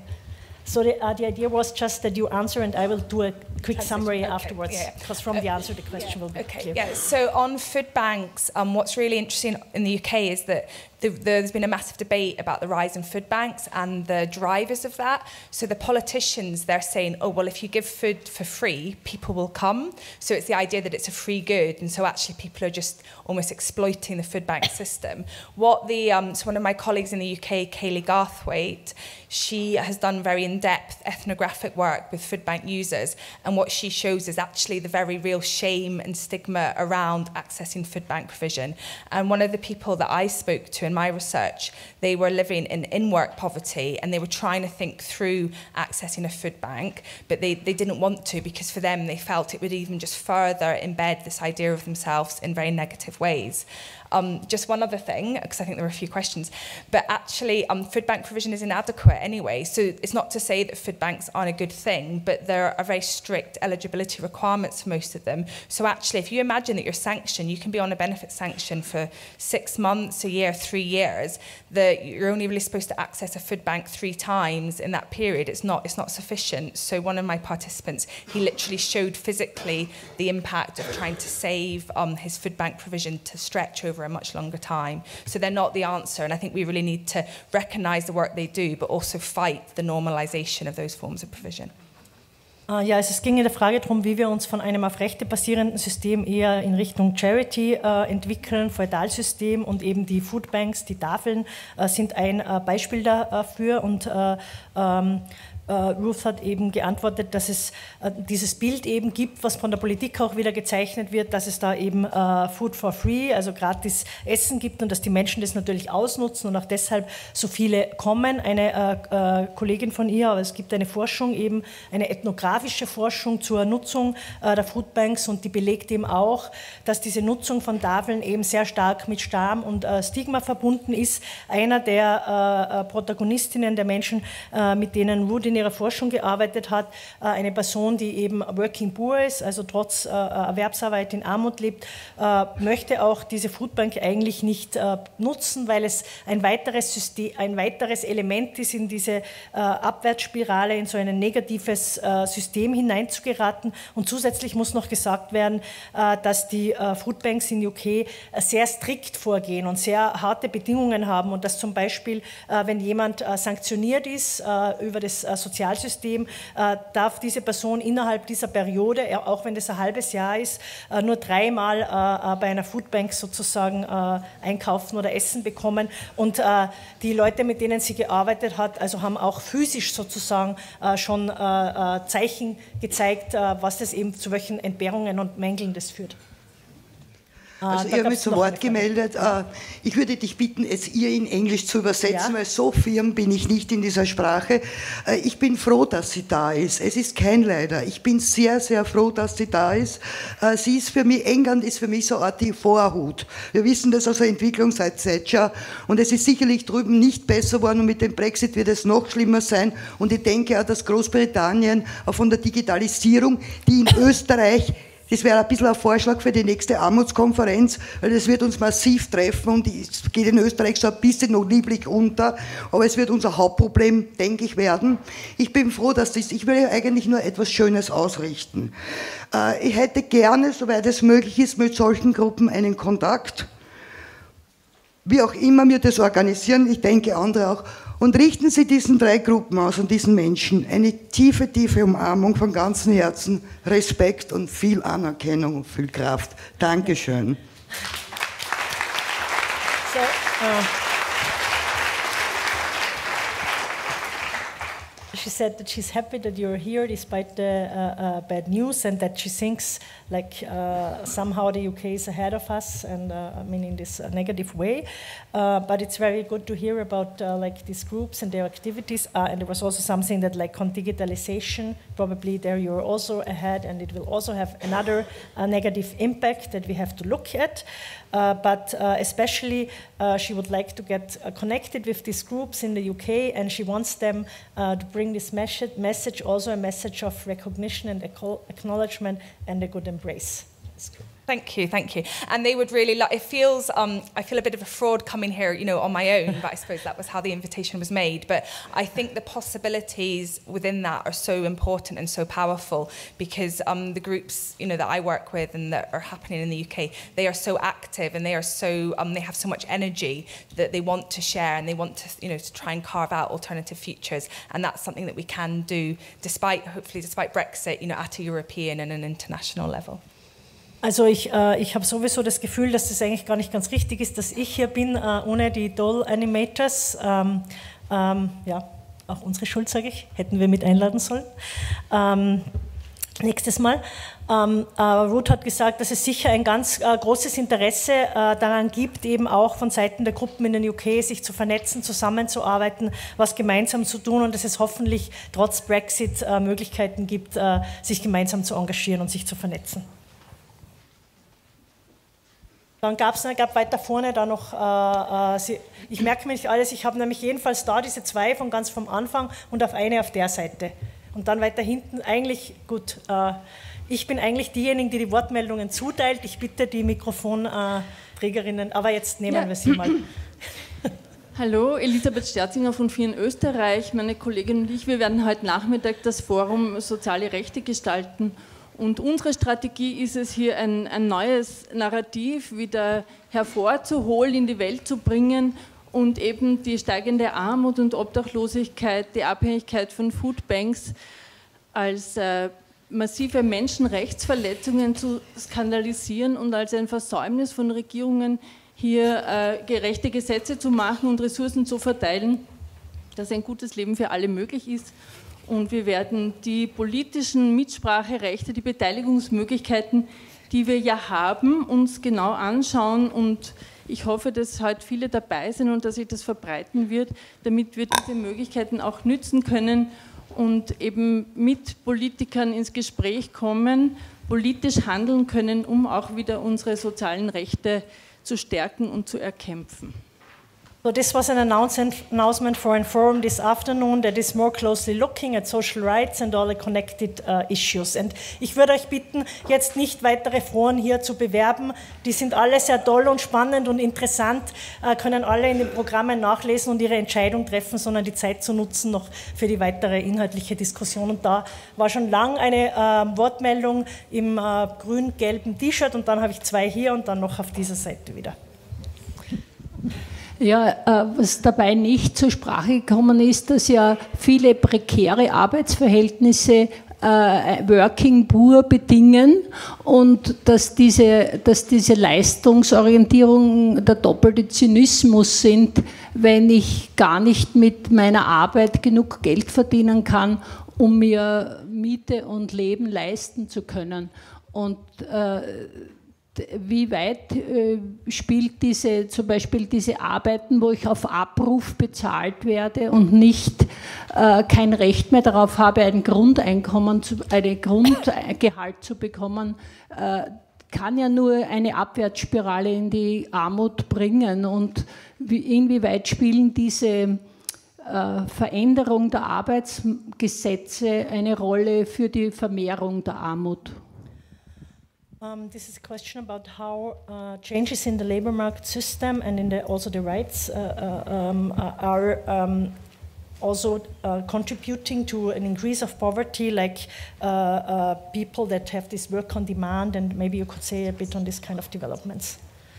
So the, uh, the idea was just that you answer, and I will do a quick summary okay, afterwards, because yeah. from uh, the answer the question yeah, will be okay, clear. Yeah. So on food banks, um, what's really interesting in the UK is that there's been a massive debate about the rise in food banks and the drivers of that. So the politicians, they're saying, oh, well, if you give food for free, people will come. So it's the idea that it's a free good. And so actually people are just almost exploiting the food bank [COUGHS] system. What the, um, so one of my colleagues in the UK, Kaylee Garthwaite, she has done very in-depth ethnographic work with food bank users. And what she shows is actually the very real shame and stigma around accessing food bank provision. And one of the people that I spoke to in my research, they were living in in-work poverty and they were trying to think through accessing a food bank, but they, they didn't want to because for them they felt it would even just further embed this idea of themselves in very negative ways. Um, just one other thing, because I think there were a few questions, but actually um, food bank provision is inadequate anyway. So it's not to say that food banks aren't a good thing, but there are very strict eligibility requirements for most of them. So actually, if you imagine that you're sanctioned, you can be on a benefit sanction for six months, a year, three years, that you're only really supposed to access a food bank three times in that period. It's not, it's not sufficient. So one of my participants, he literally showed physically the impact of trying to save um, his food bank provision to stretch over over a much longer time. So they're not the answer. And I think we really need to recognise the work they do, but also fight the normalisation of those forms of provision. Uh, ja, also es ging in der Frage darum, wie wir uns von einem auf Rechte basierenden System eher in Richtung Charity äh, entwickeln, Feudalsystem und eben die Foodbanks, die Tafeln äh, sind ein äh, Beispiel dafür und ähm, äh, Ruth hat eben geantwortet, dass es äh, dieses Bild eben gibt, was von der Politik auch wieder gezeichnet wird, dass es da eben äh, Food for Free, also gratis Essen gibt und dass die Menschen das natürlich ausnutzen und auch deshalb so viele kommen. Eine Kollegin von ihr, aber es gibt eine Forschung eben, eine ethnografische Forschung zur Nutzung der Foodbanks und die belegt eben auch, dass diese Nutzung von Tafeln eben sehr stark mit Scham und Stigma verbunden ist. Einer der Protagonistinnen der Menschen, mit denen Ruth in ihrer Forschung gearbeitet hat, äh, eine Person, die eben Working Poor ist, also trotz äh, Erwerbsarbeit in Armut lebt, äh, möchte auch diese Foodbank eigentlich nicht nutzen, weil es ein weiteres, System, ein weiteres Element ist, in diese Abwärtsspirale, in so ein negatives System hineinzugeraten. Und zusätzlich muss noch gesagt werden, dass die Foodbanks in UK sehr strikt vorgehen und sehr harte Bedingungen haben und dass zum Beispiel, wenn jemand sanktioniert ist über das Sozialsystem äh, darf diese Person innerhalb dieser Periode, auch wenn das ein halbes Jahr ist, äh, nur dreimal äh, bei einer Foodbank sozusagen einkaufen oder Essen bekommen. Und die Leute, mit denen sie gearbeitet hat, also haben auch physisch sozusagen schon Zeichen gezeigt, was das eben zu welchen Entbehrungen und Mängeln das führt. Ah, also, ihr habt mich zu Wort gemeldet. Äh, ich würde dich bitten, es ihr in Englisch zu übersetzen, ja. weil so firm bin ich nicht in dieser Sprache. Äh, ich bin froh, dass sie da ist. Es ist kein Leider. Ich bin sehr, sehr froh, dass sie da ist. Äh, sie ist für mich, England ist für mich so eine Art die Vorhut. Wir wissen das aus der Entwicklung seit Thatcher und es ist sicherlich drüben nicht besser geworden und mit dem Brexit wird es noch schlimmer sein. Und ich denke auch, dass Großbritannien von der Digitalisierung, die in [COUGHS] Österreich das wäre ein bisschen ein Vorschlag für die nächste Armutskonferenz, weil das wird uns massiv treffen und es geht in Österreich so ein bisschen noch lieblich unter, aber es wird unser Hauptproblem, denke ich, werden. Ich bin froh, dass das, ich will eigentlich nur etwas Schönes ausrichten. Äh, ich hätte gerne, soweit es möglich ist, mit solchen Gruppen einen Kontakt. Wie auch immer wir das organisieren, ich denke andere auch, und richten Sie diesen drei Gruppen aus und diesen Menschen eine tiefe, tiefe Umarmung von ganzem Herzen, Respekt und viel Anerkennung und viel Kraft. Dankeschön. So, uh she said that she's happy that you're here despite the uh, uh, bad news and that she thinks like uh, somehow the UK is ahead of us and uh, I mean in this uh, negative way. But it's very good to hear about like these groups and their activities. and there was also something that like on digitalization, probably there you're also ahead and it will also have another negative impact that we have to look at. Uh, but uh, especially, uh, she would like to get connected with these groups in the UK, and she wants them to bring this message, message, also a message of recognition and acknowledgement and a good embrace. Thank you, thank you. And they would really like, it feels, um, I feel a bit of a fraud coming here, you know, on my own, but I suppose that was how the invitation was made. But I think the possibilities within that are so important and so powerful because um, the groups, you know, that I work with and that are happening in the UK, they are so active and they are so, um, they have so much energy that they want to share and they want to, you know, to try and carve out alternative futures. And that's something that we can do despite, hopefully, despite Brexit, you know, at a European and an international level. Also ich, äh, ich habe sowieso das Gefühl, dass das eigentlich gar nicht ganz richtig ist, dass ich hier bin, äh, ohne die Doll Animators. Ähm, ähm, ja, auch unsere Schuld, sage ich, hätten wir mit einladen sollen. Ähm, nächstes Mal. Ähm, äh, Ruth hat gesagt, dass es sicher ein ganz äh, großes Interesse äh, daran gibt, eben auch von Seiten der Gruppen in den UK sich zu vernetzen, zusammenzuarbeiten, was gemeinsam zu tun und dass es hoffentlich trotz Brexit äh, Möglichkeiten gibt, sich gemeinsam zu engagieren und sich zu vernetzen. Dann gab es gab weiter vorne da noch, äh, äh, sie, ich merke mir nicht alles, ich habe nämlich jedenfalls da diese zwei von ganz vom Anfang und auf eine auf der Seite. Und dann weiter hinten eigentlich, gut, äh, ich bin eigentlich diejenige, die die Wortmeldungen zuteilt. Ich bitte die Mikrofonträgerinnen, aber jetzt nehmen ja. wir sie mal. [LAUGHS] Hallo, Elisabeth Sterzinger von Vieren Österreich. Meine Kollegin und ich, wir werden heute Nachmittag das Forum Soziale Rechte gestalten und unsere Strategie ist es hier, ein, ein neues Narrativ wieder hervorzuholen, in die Welt zu bringen und eben die steigende Armut und Obdachlosigkeit, die Abhängigkeit von Foodbanks als äh, massive Menschenrechtsverletzungen zu skandalisieren und als ein Versäumnis von Regierungen hier äh, gerechte Gesetze zu machen und Ressourcen zu verteilen, dass ein gutes Leben für alle möglich ist und wir werden die politischen Mitspracherechte, die Beteiligungsmöglichkeiten, die wir ja haben, uns genau anschauen und ich hoffe, dass heute viele dabei sind und dass sich das verbreiten wird, damit wir diese Möglichkeiten auch nützen können und eben mit Politikern ins Gespräch kommen, politisch handeln können, um auch wieder unsere sozialen Rechte zu stärken und zu erkämpfen. So this was an announcement for a forum this afternoon that is more closely looking at social rights and all the connected uh, issues. Und ich würde euch bitten, jetzt nicht weitere Foren hier zu bewerben. Die sind alle sehr toll und spannend und interessant, uh, können alle in den Programmen nachlesen und ihre Entscheidung treffen, sondern die Zeit zu nutzen noch für die weitere inhaltliche Diskussion. Und da war schon lang eine uh, Wortmeldung im äh, grün-gelben T-Shirt und dann habe ich zwei hier und dann noch auf dieser Seite wieder. Ja, äh, was dabei nicht zur Sprache gekommen ist, dass ja viele prekäre Arbeitsverhältnisse äh, Working Poor bedingen und dass diese, dass diese Leistungsorientierung der doppelte Zynismus sind, wenn ich gar nicht mit meiner Arbeit genug Geld verdienen kann, um mir Miete und Leben leisten zu können. Und äh, wie weit äh, spielt diese, zum Beispiel diese Arbeiten, wo ich auf Abruf bezahlt werde und nicht äh, kein Recht mehr darauf habe, ein Grundeinkommen, zu, ein Grundgehalt zu bekommen, äh, kann ja nur eine Abwärtsspirale in die Armut bringen. Und wie, inwieweit spielen diese äh, Veränderung der Arbeitsgesetze eine Rolle für die Vermehrung der Armut? Um, this is a question about how uh, changes in the labor market system and in the, also the rights uh, uh um, uh, are um, also uh, contributing to an increase of poverty, like uh, people that have this work on demand, and maybe you could say a bit on this kind of developments.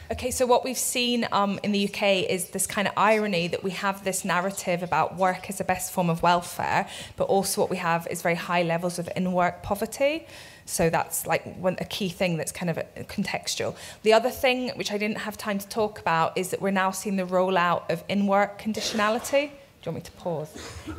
Okay, so what we've seen um, in the UK is this kind of irony that we have this narrative about work as the best form of welfare, but also what we have is very high levels of in work poverty. So that's like one, a key thing that's kind of a, a contextual. The other thing, which I didn't have time to talk about, is that we're now seeing the rollout of in work you want me to pause?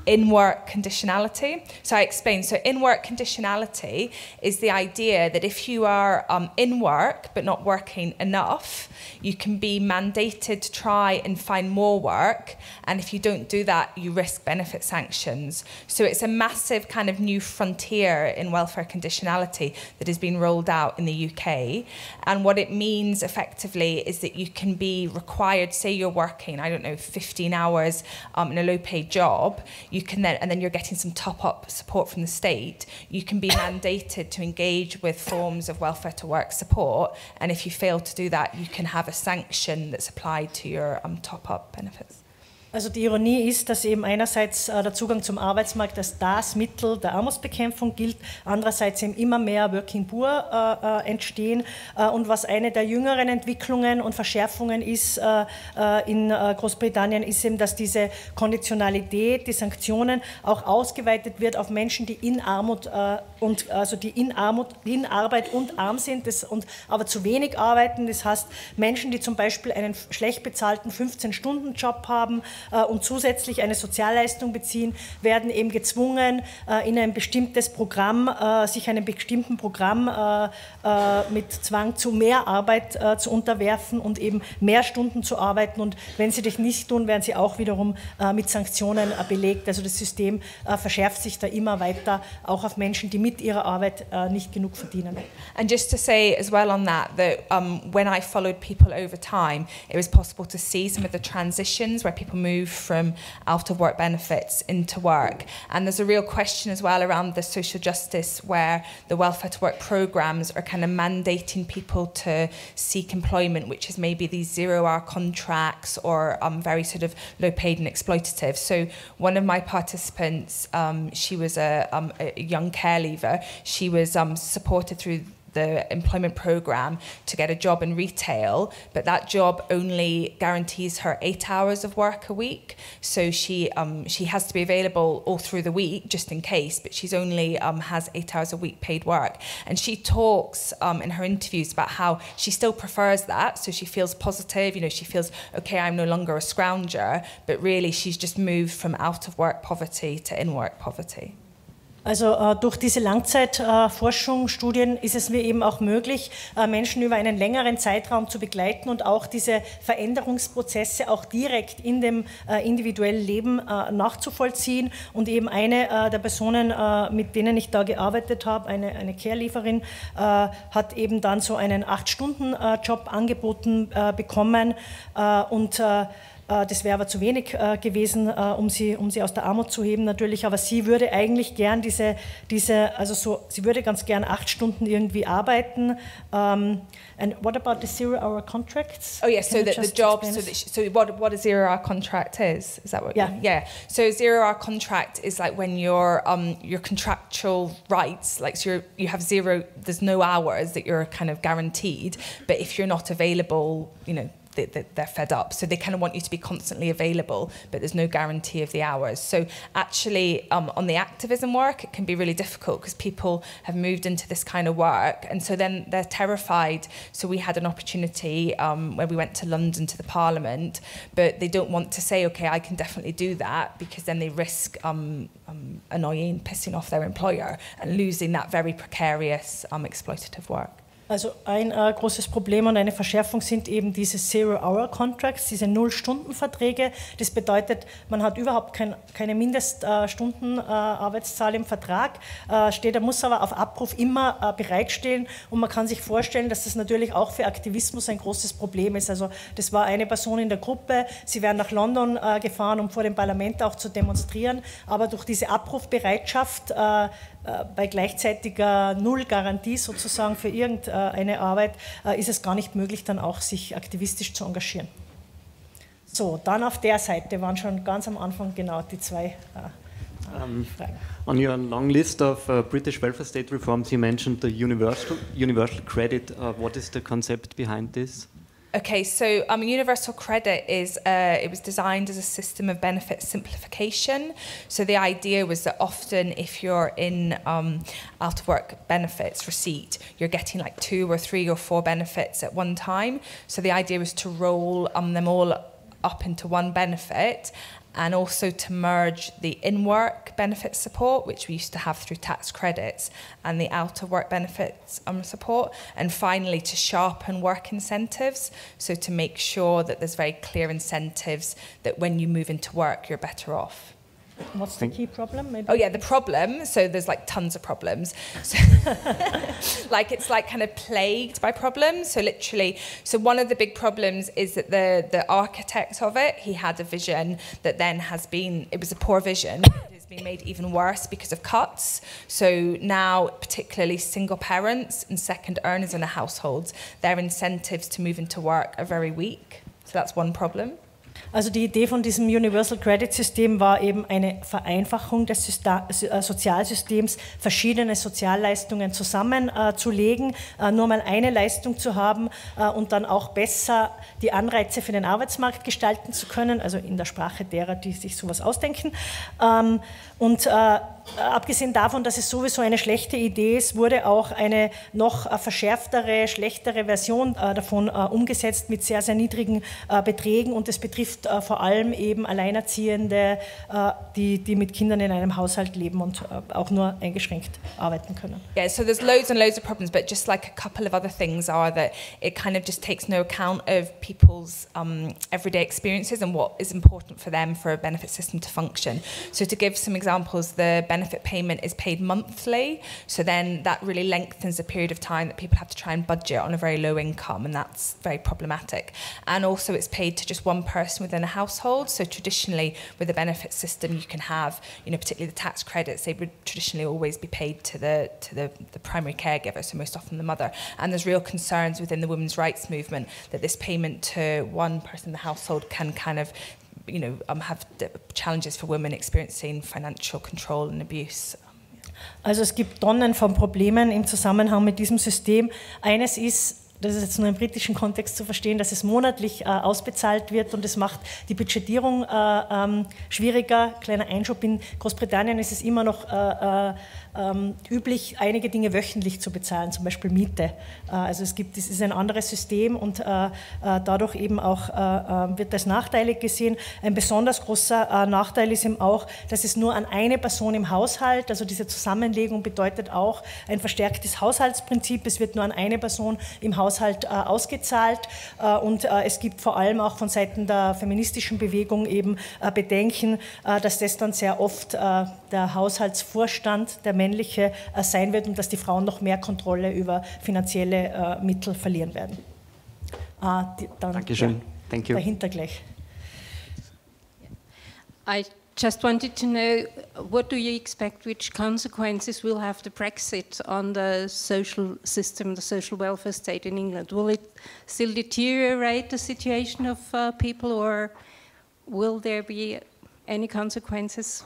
In work conditionality. So I explain. So in work conditionality is the idea that if you are um, in work but not working enough, you can be mandated to try and find more work. And if you don't do that, you risk benefit sanctions. So it's a massive kind of new frontier in welfare conditionality that has been rolled out in the UK. And what it means effectively is that you can be required, say you're working, I don't know, 15 hours um, in a low paid job, you can then, and then you're getting some top up support from the state, you can be [COUGHS] mandated to engage with forms of welfare to work support. And if you fail to do that, you can have a sanction that's applied to your um, top up benefits. Also die Ironie ist, dass eben einerseits äh, der Zugang zum Arbeitsmarkt als das Mittel der Armutsbekämpfung gilt, andererseits eben immer mehr Working Poor äh, äh, entstehen. Äh, und was eine der jüngeren Entwicklungen und Verschärfungen ist äh, äh, in Großbritannien, ist eben, dass diese Konditionalität, die Sanktionen auch ausgeweitet wird auf Menschen, die in Armut und also die in Armut, in Arbeit und arm sind, das, und aber zu wenig arbeiten. Das heißt Menschen, die zum Beispiel einen schlecht bezahlten 15-Stunden-Job haben, äh, und zusätzlich eine Sozialleistung beziehen, werden eben gezwungen, äh, in ein bestimmtes Programm, äh, sich einem bestimmten Programm mit Zwang zu mehr Arbeit zu unterwerfen und eben mehr Stunden zu arbeiten. Und wenn sie das nicht tun, werden sie auch wiederum mit Sanktionen belegt. Also das System verschärft sich da immer weiter, auch auf Menschen, die mit ihrer Arbeit nicht genug verdienen. And just to say as well on that, that um, when I followed people over time, it was possible to see some of the transitions where people move from out of work benefits into work. And there's a real question as well around the social justice where the welfare to work programs are kind of mandating people to seek employment, which is maybe these zero hour contracts or um, very sort of low paid and exploitative. So one of my participants, um, she was a, um, a young care leaver. She was um, supported through the employment program to get a job in retail, but that job only guarantees her eight hours of work a week. So she um, she has to be available all through the week just in case, but she's only um, has eight hours a week paid work. And she talks um, in her interviews about how she still prefers that. So she feels positive. You know, she feels okay. I'm no longer a scrounger, but really she's just moved from out of work poverty to in work poverty. Also äh, durch diese Langzeitforschung, äh, Studien ist es mir eben auch möglich, äh, Menschen über einen längeren Zeitraum zu begleiten und auch diese Veränderungsprozesse auch direkt in dem äh, individuellen Leben äh, nachzuvollziehen. Und eben eine der Personen, mit denen ich da gearbeitet habe, eine, eine Care-Lieferin, hat eben dann so einen Acht-Stunden-Job angeboten bekommen und äh, das wäre aber zu wenig äh, gewesen, äh, um sie, um sie aus der Armut zu heben natürlich. Aber sie würde eigentlich gern diese, diese also so, sie würde ganz gern acht Stunden irgendwie arbeiten. Um, ähm, and what about the zero-hour contracts? Oh yes, Can so the, the job. So, that, so what what a zero-hour contract is? Is that what? Yeah. Yeah. So zero-hour contract is like when your um your contractual rights, like so you have zero. There's no hours that you're kind of guaranteed, but if you're not available, you know they, they're fed up. So they kind of want you to be constantly available, but there's no guarantee of the hours. So actually, um, on the activism work, it can be really difficult because people have moved into this kind of work, and so then they're terrified. So we had an opportunity um, where we went to London to the Parliament, but they don't want to say, okay, I can definitely do that because then they risk um, um, annoying, pissing off their employer, and losing that very precarious, um, exploitative work. Also ein äh, großes Problem und eine Verschärfung sind eben diese Zero-Hour-Contracts, diese Null-Stunden-Verträge. Das bedeutet, man hat überhaupt kein, keine Mindeststundenarbeitszahl äh, im Vertrag, äh, steht, er muss aber auf Abruf immer äh, bereitstehen und man kann sich vorstellen, dass das natürlich auch für Aktivismus ein großes Problem ist. Also das war eine Person in der Gruppe, sie wären nach London äh, gefahren, um vor dem Parlament auch zu demonstrieren, aber durch diese Abrufbereitschaft bei gleichzeitiger Nullgarantie sozusagen für irgendeine Arbeit äh, ist es gar nicht möglich, dann auch sich aktivistisch zu engagieren. So, dann auf der Seite waren schon ganz am Anfang genau die zwei um, Fragen. On your long list of uh, British welfare state reforms, you mentioned the universal, universal credit. Uh, what is the concept behind this? Okay, so um, universal credit is uh, it was designed as a system of benefit simplification. So the idea was that often if you're in um, out of work benefits receipt, you're getting like two or three or four benefits at one time. So the idea was to roll um, them all up into one benefit and also to merge the in work benefit support, which we used to have through tax credits, and the out of work benefits um, support, and finally to sharpen work incentives. So, to make sure that there's very clear incentives that when you move into work, you're better off. What's the key problem? Maybe? Oh yeah, the problem. So there's like tons of problems. So [LAUGHS] like it's like kind of plagued by problems. So literally, so one of the big problems is that the the architect of it, he had a vision that then has been it was a poor vision. It's been made even worse because of cuts. So now, particularly single parents and second earners in a household, their incentives to move into work are very weak. So that's one problem. Also die Idee von diesem Universal Credit System war eben eine Vereinfachung des äh, Sozialsystems, verschiedene Sozialleistungen zusammenzulegen, äh, nur mal eine Leistung zu haben äh, und dann auch besser die Anreize für den Arbeitsmarkt gestalten zu können, also in der Sprache derer, die sich sowas ausdenken. Ähm, und abgesehen davon, dass es sowieso eine schlechte Idee ist, wurde auch eine noch verschärftere, schlechtere Version davon umgesetzt mit sehr, sehr niedrigen Beträgen und es betrifft äh, vor allem eben Alleinerziehende, äh, die, die mit Kindern in einem Haushalt leben und äh, auch nur eingeschränkt arbeiten können. Yeah, so there's loads and loads of problems, but just like a couple of other things are that it kind of just takes no account of people's um, everyday experiences and what is important for them for a benefit system to function. So to give some examples, the benefit payment is paid monthly, so then that really lengthens the period of time that people have to try and budget on a very low income, and that's very problematic. And also it's paid to just one person within a household. So traditionally, with a benefit system, you can have, you know, particularly the tax credits. They would traditionally always be paid to the to the, the primary caregiver, so most often the mother. And there's real concerns within the women's rights movement that this payment to one person in the household can kind of you know, um, have challenges for women experiencing financial control and abuse. Also es gibt Tonnen von Problemen im Zusammenhang mit diesem System. Eines ist, das ist jetzt nur im britischen Kontext zu verstehen, dass es monatlich äh, ausbezahlt wird und es macht die Budgetierung äh, ähm, schwieriger. Kleiner Einschub, in Großbritannien ist es immer noch äh, äh ähm, üblich, einige Dinge wöchentlich zu bezahlen, zum Beispiel Miete. Äh, also es gibt, es ist ein anderes System und äh, äh dadurch eben auch äh, äh, wird das nachteilig gesehen. Ein besonders großer äh, Nachteil ist eben auch, dass es nur an eine Person im Haushalt, also diese Zusammenlegung bedeutet auch ein verstärktes Haushaltsprinzip. Es wird nur an eine Person im Haushalt ausgezahlt und es gibt vor allem auch von Seiten der feministischen Bewegung eben Bedenken, dass das dann sehr oft der Haushaltsvorstand, der männliche, äh, sein wird und dass die Frauen noch mehr Kontrolle über finanzielle äh, Mittel verlieren werden. Ah, die, dann, Dankeschön. Ja, Thank you. Dahinter gleich. I just wanted to know what do you expect which consequences will have the Brexit on the social system, the social welfare state in England? Will it still deteriorate the situation of uh, people or will there be any consequences?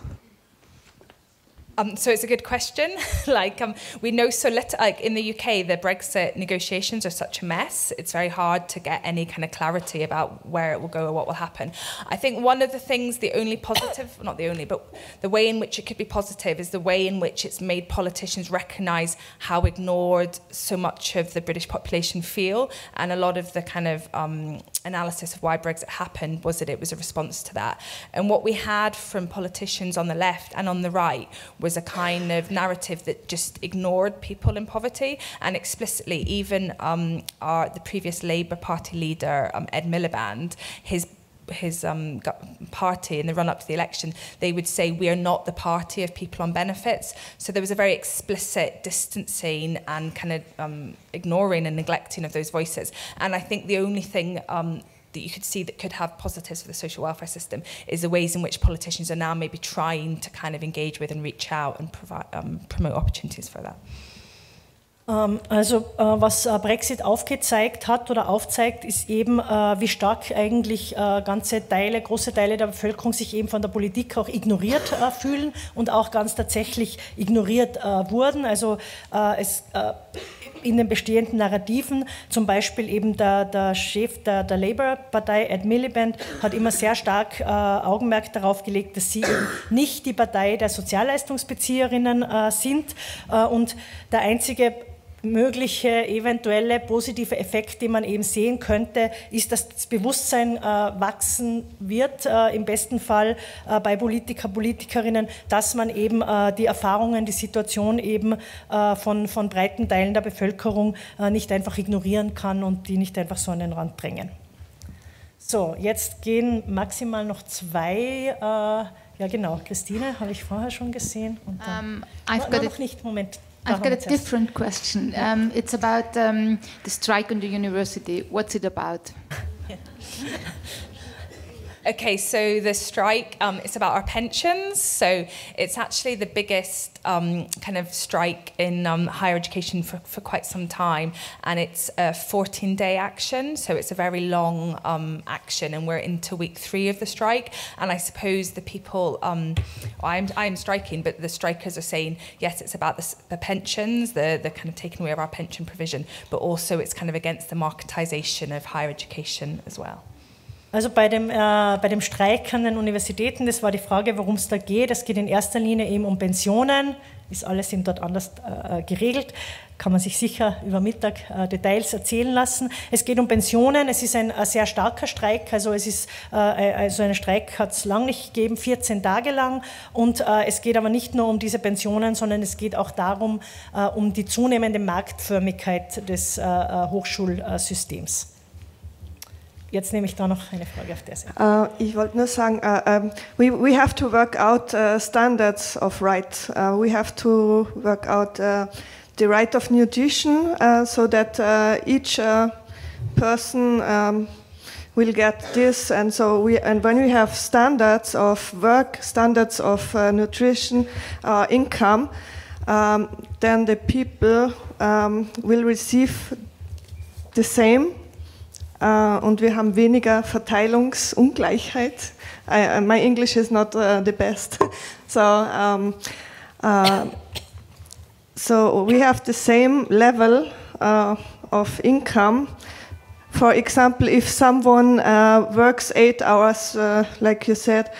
Um, so it's a good question. [LAUGHS] like um, we know so little. Like in the UK, the Brexit negotiations are such a mess. It's very hard to get any kind of clarity about where it will go or what will happen. I think one of the things, the only positive, [COUGHS] not the only, but the way in which it could be positive is the way in which it's made politicians recognise how ignored so much of the British population feel, and a lot of the kind of um, analysis of why Brexit happened was that it was a response to that. And what we had from politicians on the left and on the right was a kind of narrative that just ignored people in poverty and explicitly even um, our, the previous Labour Party leader, um, Ed Miliband, his his um, party in the run up to the election, they would say, We are not the party of people on benefits. So there was a very explicit distancing and kind of um, ignoring and neglecting of those voices. And I think the only thing um, that you could see that could have positives for the social welfare system is the ways in which politicians are now maybe trying to kind of engage with and reach out and provide, um, promote opportunities for that. Ähm, also äh, was äh, Brexit aufgezeigt hat oder aufzeigt, ist eben, äh, wie stark eigentlich ganze Teile, große Teile der Bevölkerung sich eben von der Politik auch ignoriert fühlen und auch ganz tatsächlich ignoriert wurden. Also es in den bestehenden Narrativen, zum Beispiel eben der, der Chef der, der Labour-Partei, Ed Miliband, hat immer sehr stark äh, Augenmerk darauf gelegt, dass sie eben nicht die Partei der Sozialleistungsbezieherinnen äh, sind. Äh, und der einzige mögliche eventuelle positive Effekt, den man eben sehen könnte, ist, dass das Bewusstsein äh, wachsen wird, äh, im besten Fall äh, bei Politiker, Politikerinnen, dass man eben äh, die Erfahrungen, die Situation eben äh, von, von breiten Teilen der Bevölkerung äh, nicht einfach ignorieren kann und die nicht einfach so an den Rand drängen. So, jetzt gehen maximal noch zwei Ja, genau. Christine habe ich vorher schon gesehen. Und um, I've got noch nicht, Moment. I've got a different question. Um, it's about um, the strike on the university. What's it about? [LAUGHS] Okay, so the strike um, is about our pensions. So it's actually the biggest um, kind of strike in um, higher education for, for quite some time. And it's a 14 day action. So it's a very long um, action. And we're into week three of the strike. And I suppose the people, um, I'm, I'm striking, but the strikers are saying, yes, it's about the, the pensions, the, the kind of taking away of our pension provision, but also it's kind of against the marketisation of higher education as well. Also bei dem, äh, bei dem Streik an den Universitäten, das war die Frage, worum es da geht. Es geht in erster Linie eben um Pensionen, ist alles eben dort anders äh, geregelt, kann man sich sicher über Mittag äh, Details erzählen lassen. Es geht um Pensionen, es ist ein, ein sehr starker Streik, also es ist, äh, also einen Streik hat es lang nicht gegeben, 14 Tage lang und äh, es geht aber nicht nur um diese Pensionen, sondern es geht auch darum, äh, um die zunehmende Marktförmigkeit des Hochschulsystems. Jetzt nehme ich da noch eine Frage auf der Seite. Uh, ich wollte nur sagen, uh, um, we, we have to work out uh, standards of right. Uh, we have to work out uh, the right of nutrition uh, so that each person um, will get this. And so we, and when we have standards of work, standards of nutrition, income, um, then the people um, will receive the same und wir haben weniger Verteilungsungleichheit. I, my English is not uh, the best. [LAUGHS] So, um, uh, so we have the same level uh, of income. For example, if someone uh, works eight hours, uh, like you said,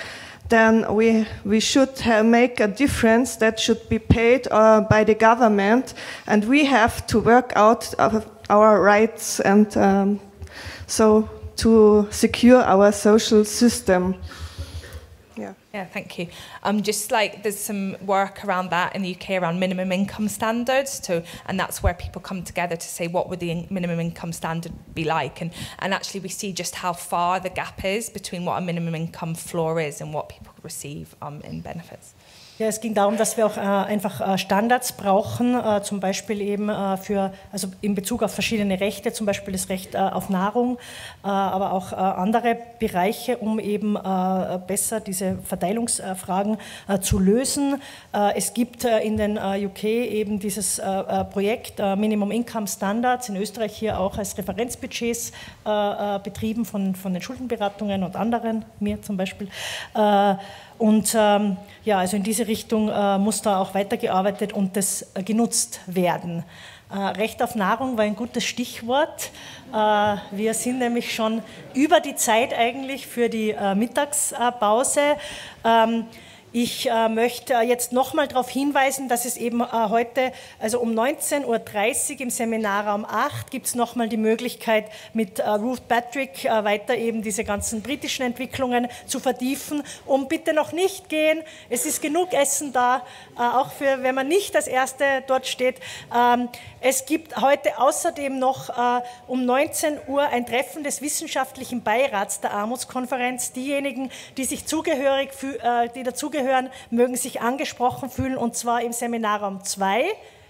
then we, we should make a difference that should be paid by the government, and we have to work out our rights and um, so to secure our social system. Yeah. Yeah, thank you. Um, just like there's some work around that in the UK around minimum income standards, to, and that's where people come together to say what would the in minimum income standard be like, and and actually we see just how far the gap is between what a minimum income floor is and what people receive um, in benefits. Ja, es ging darum, dass wir auch äh, einfach äh, Standards brauchen, äh, zum Beispiel eben äh, für, also in Bezug auf verschiedene Rechte, zum Beispiel das Recht äh, auf Nahrung, äh, aber auch andere Bereiche, um eben besser diese Verteilungsfragen zu lösen. es gibt in den UK eben dieses Projekt Minimum Income Standards, in Österreich hier auch als Referenzbudgets betrieben von, von den Schuldenberatungen und anderen, mir zum Beispiel. Und ähm, ja, also in diese Richtung äh, muss da auch weitergearbeitet und das äh, genutzt werden. Äh, Recht auf Nahrung war ein gutes Stichwort. Äh, wir sind nämlich schon über die Zeit eigentlich für die äh, Mittagspause. Ähm, ich äh, möchte jetzt nochmal darauf hinweisen, dass es eben äh, heute, also um 19.30 Uhr im Seminarraum 8, gibt es nochmal die Möglichkeit, mit äh, Ruth Patrick äh, weiter eben diese ganzen britischen Entwicklungen zu vertiefen. Und bitte noch nicht gehen, es ist genug Essen da, äh, auch für, wenn man nicht als Erste dort steht. Ähm, es gibt heute außerdem noch äh, um 19 Uhr ein Treffen des wissenschaftlichen Beirats der Armutskonferenz. Diejenigen, die sich zugehörig, die dazugehören, zuhören, mögen sich angesprochen fühlen, und zwar im Seminarraum 2.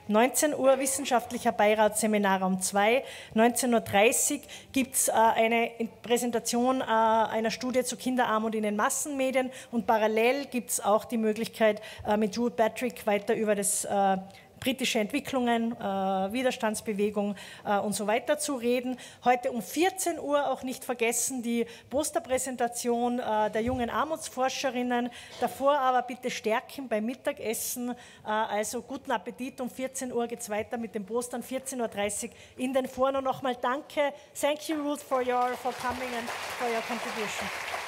19 Uhr wissenschaftlicher Beirat Seminarraum 2. 19.30 Uhr gibt es äh, eine Präsentation äh, einer Studie zu Kinderarmut in den Massenmedien und parallel gibt es auch die Möglichkeit, äh, mit Jude Patrick weiter über das äh, britische Entwicklungen, äh, Widerstandsbewegung äh, und so weiter zu reden. Heute um 14 Uhr auch nicht vergessen die Posterpräsentation äh, der jungen Armutsforscherinnen. Davor aber bitte stärken beim Mittagessen. Äh, also guten Appetit. Um 14 Uhr geht es weiter mit den Postern. 14.30 Uhr in den Foren. Und nochmal danke. Thank you, Ruth, for, your, for coming and for your contribution.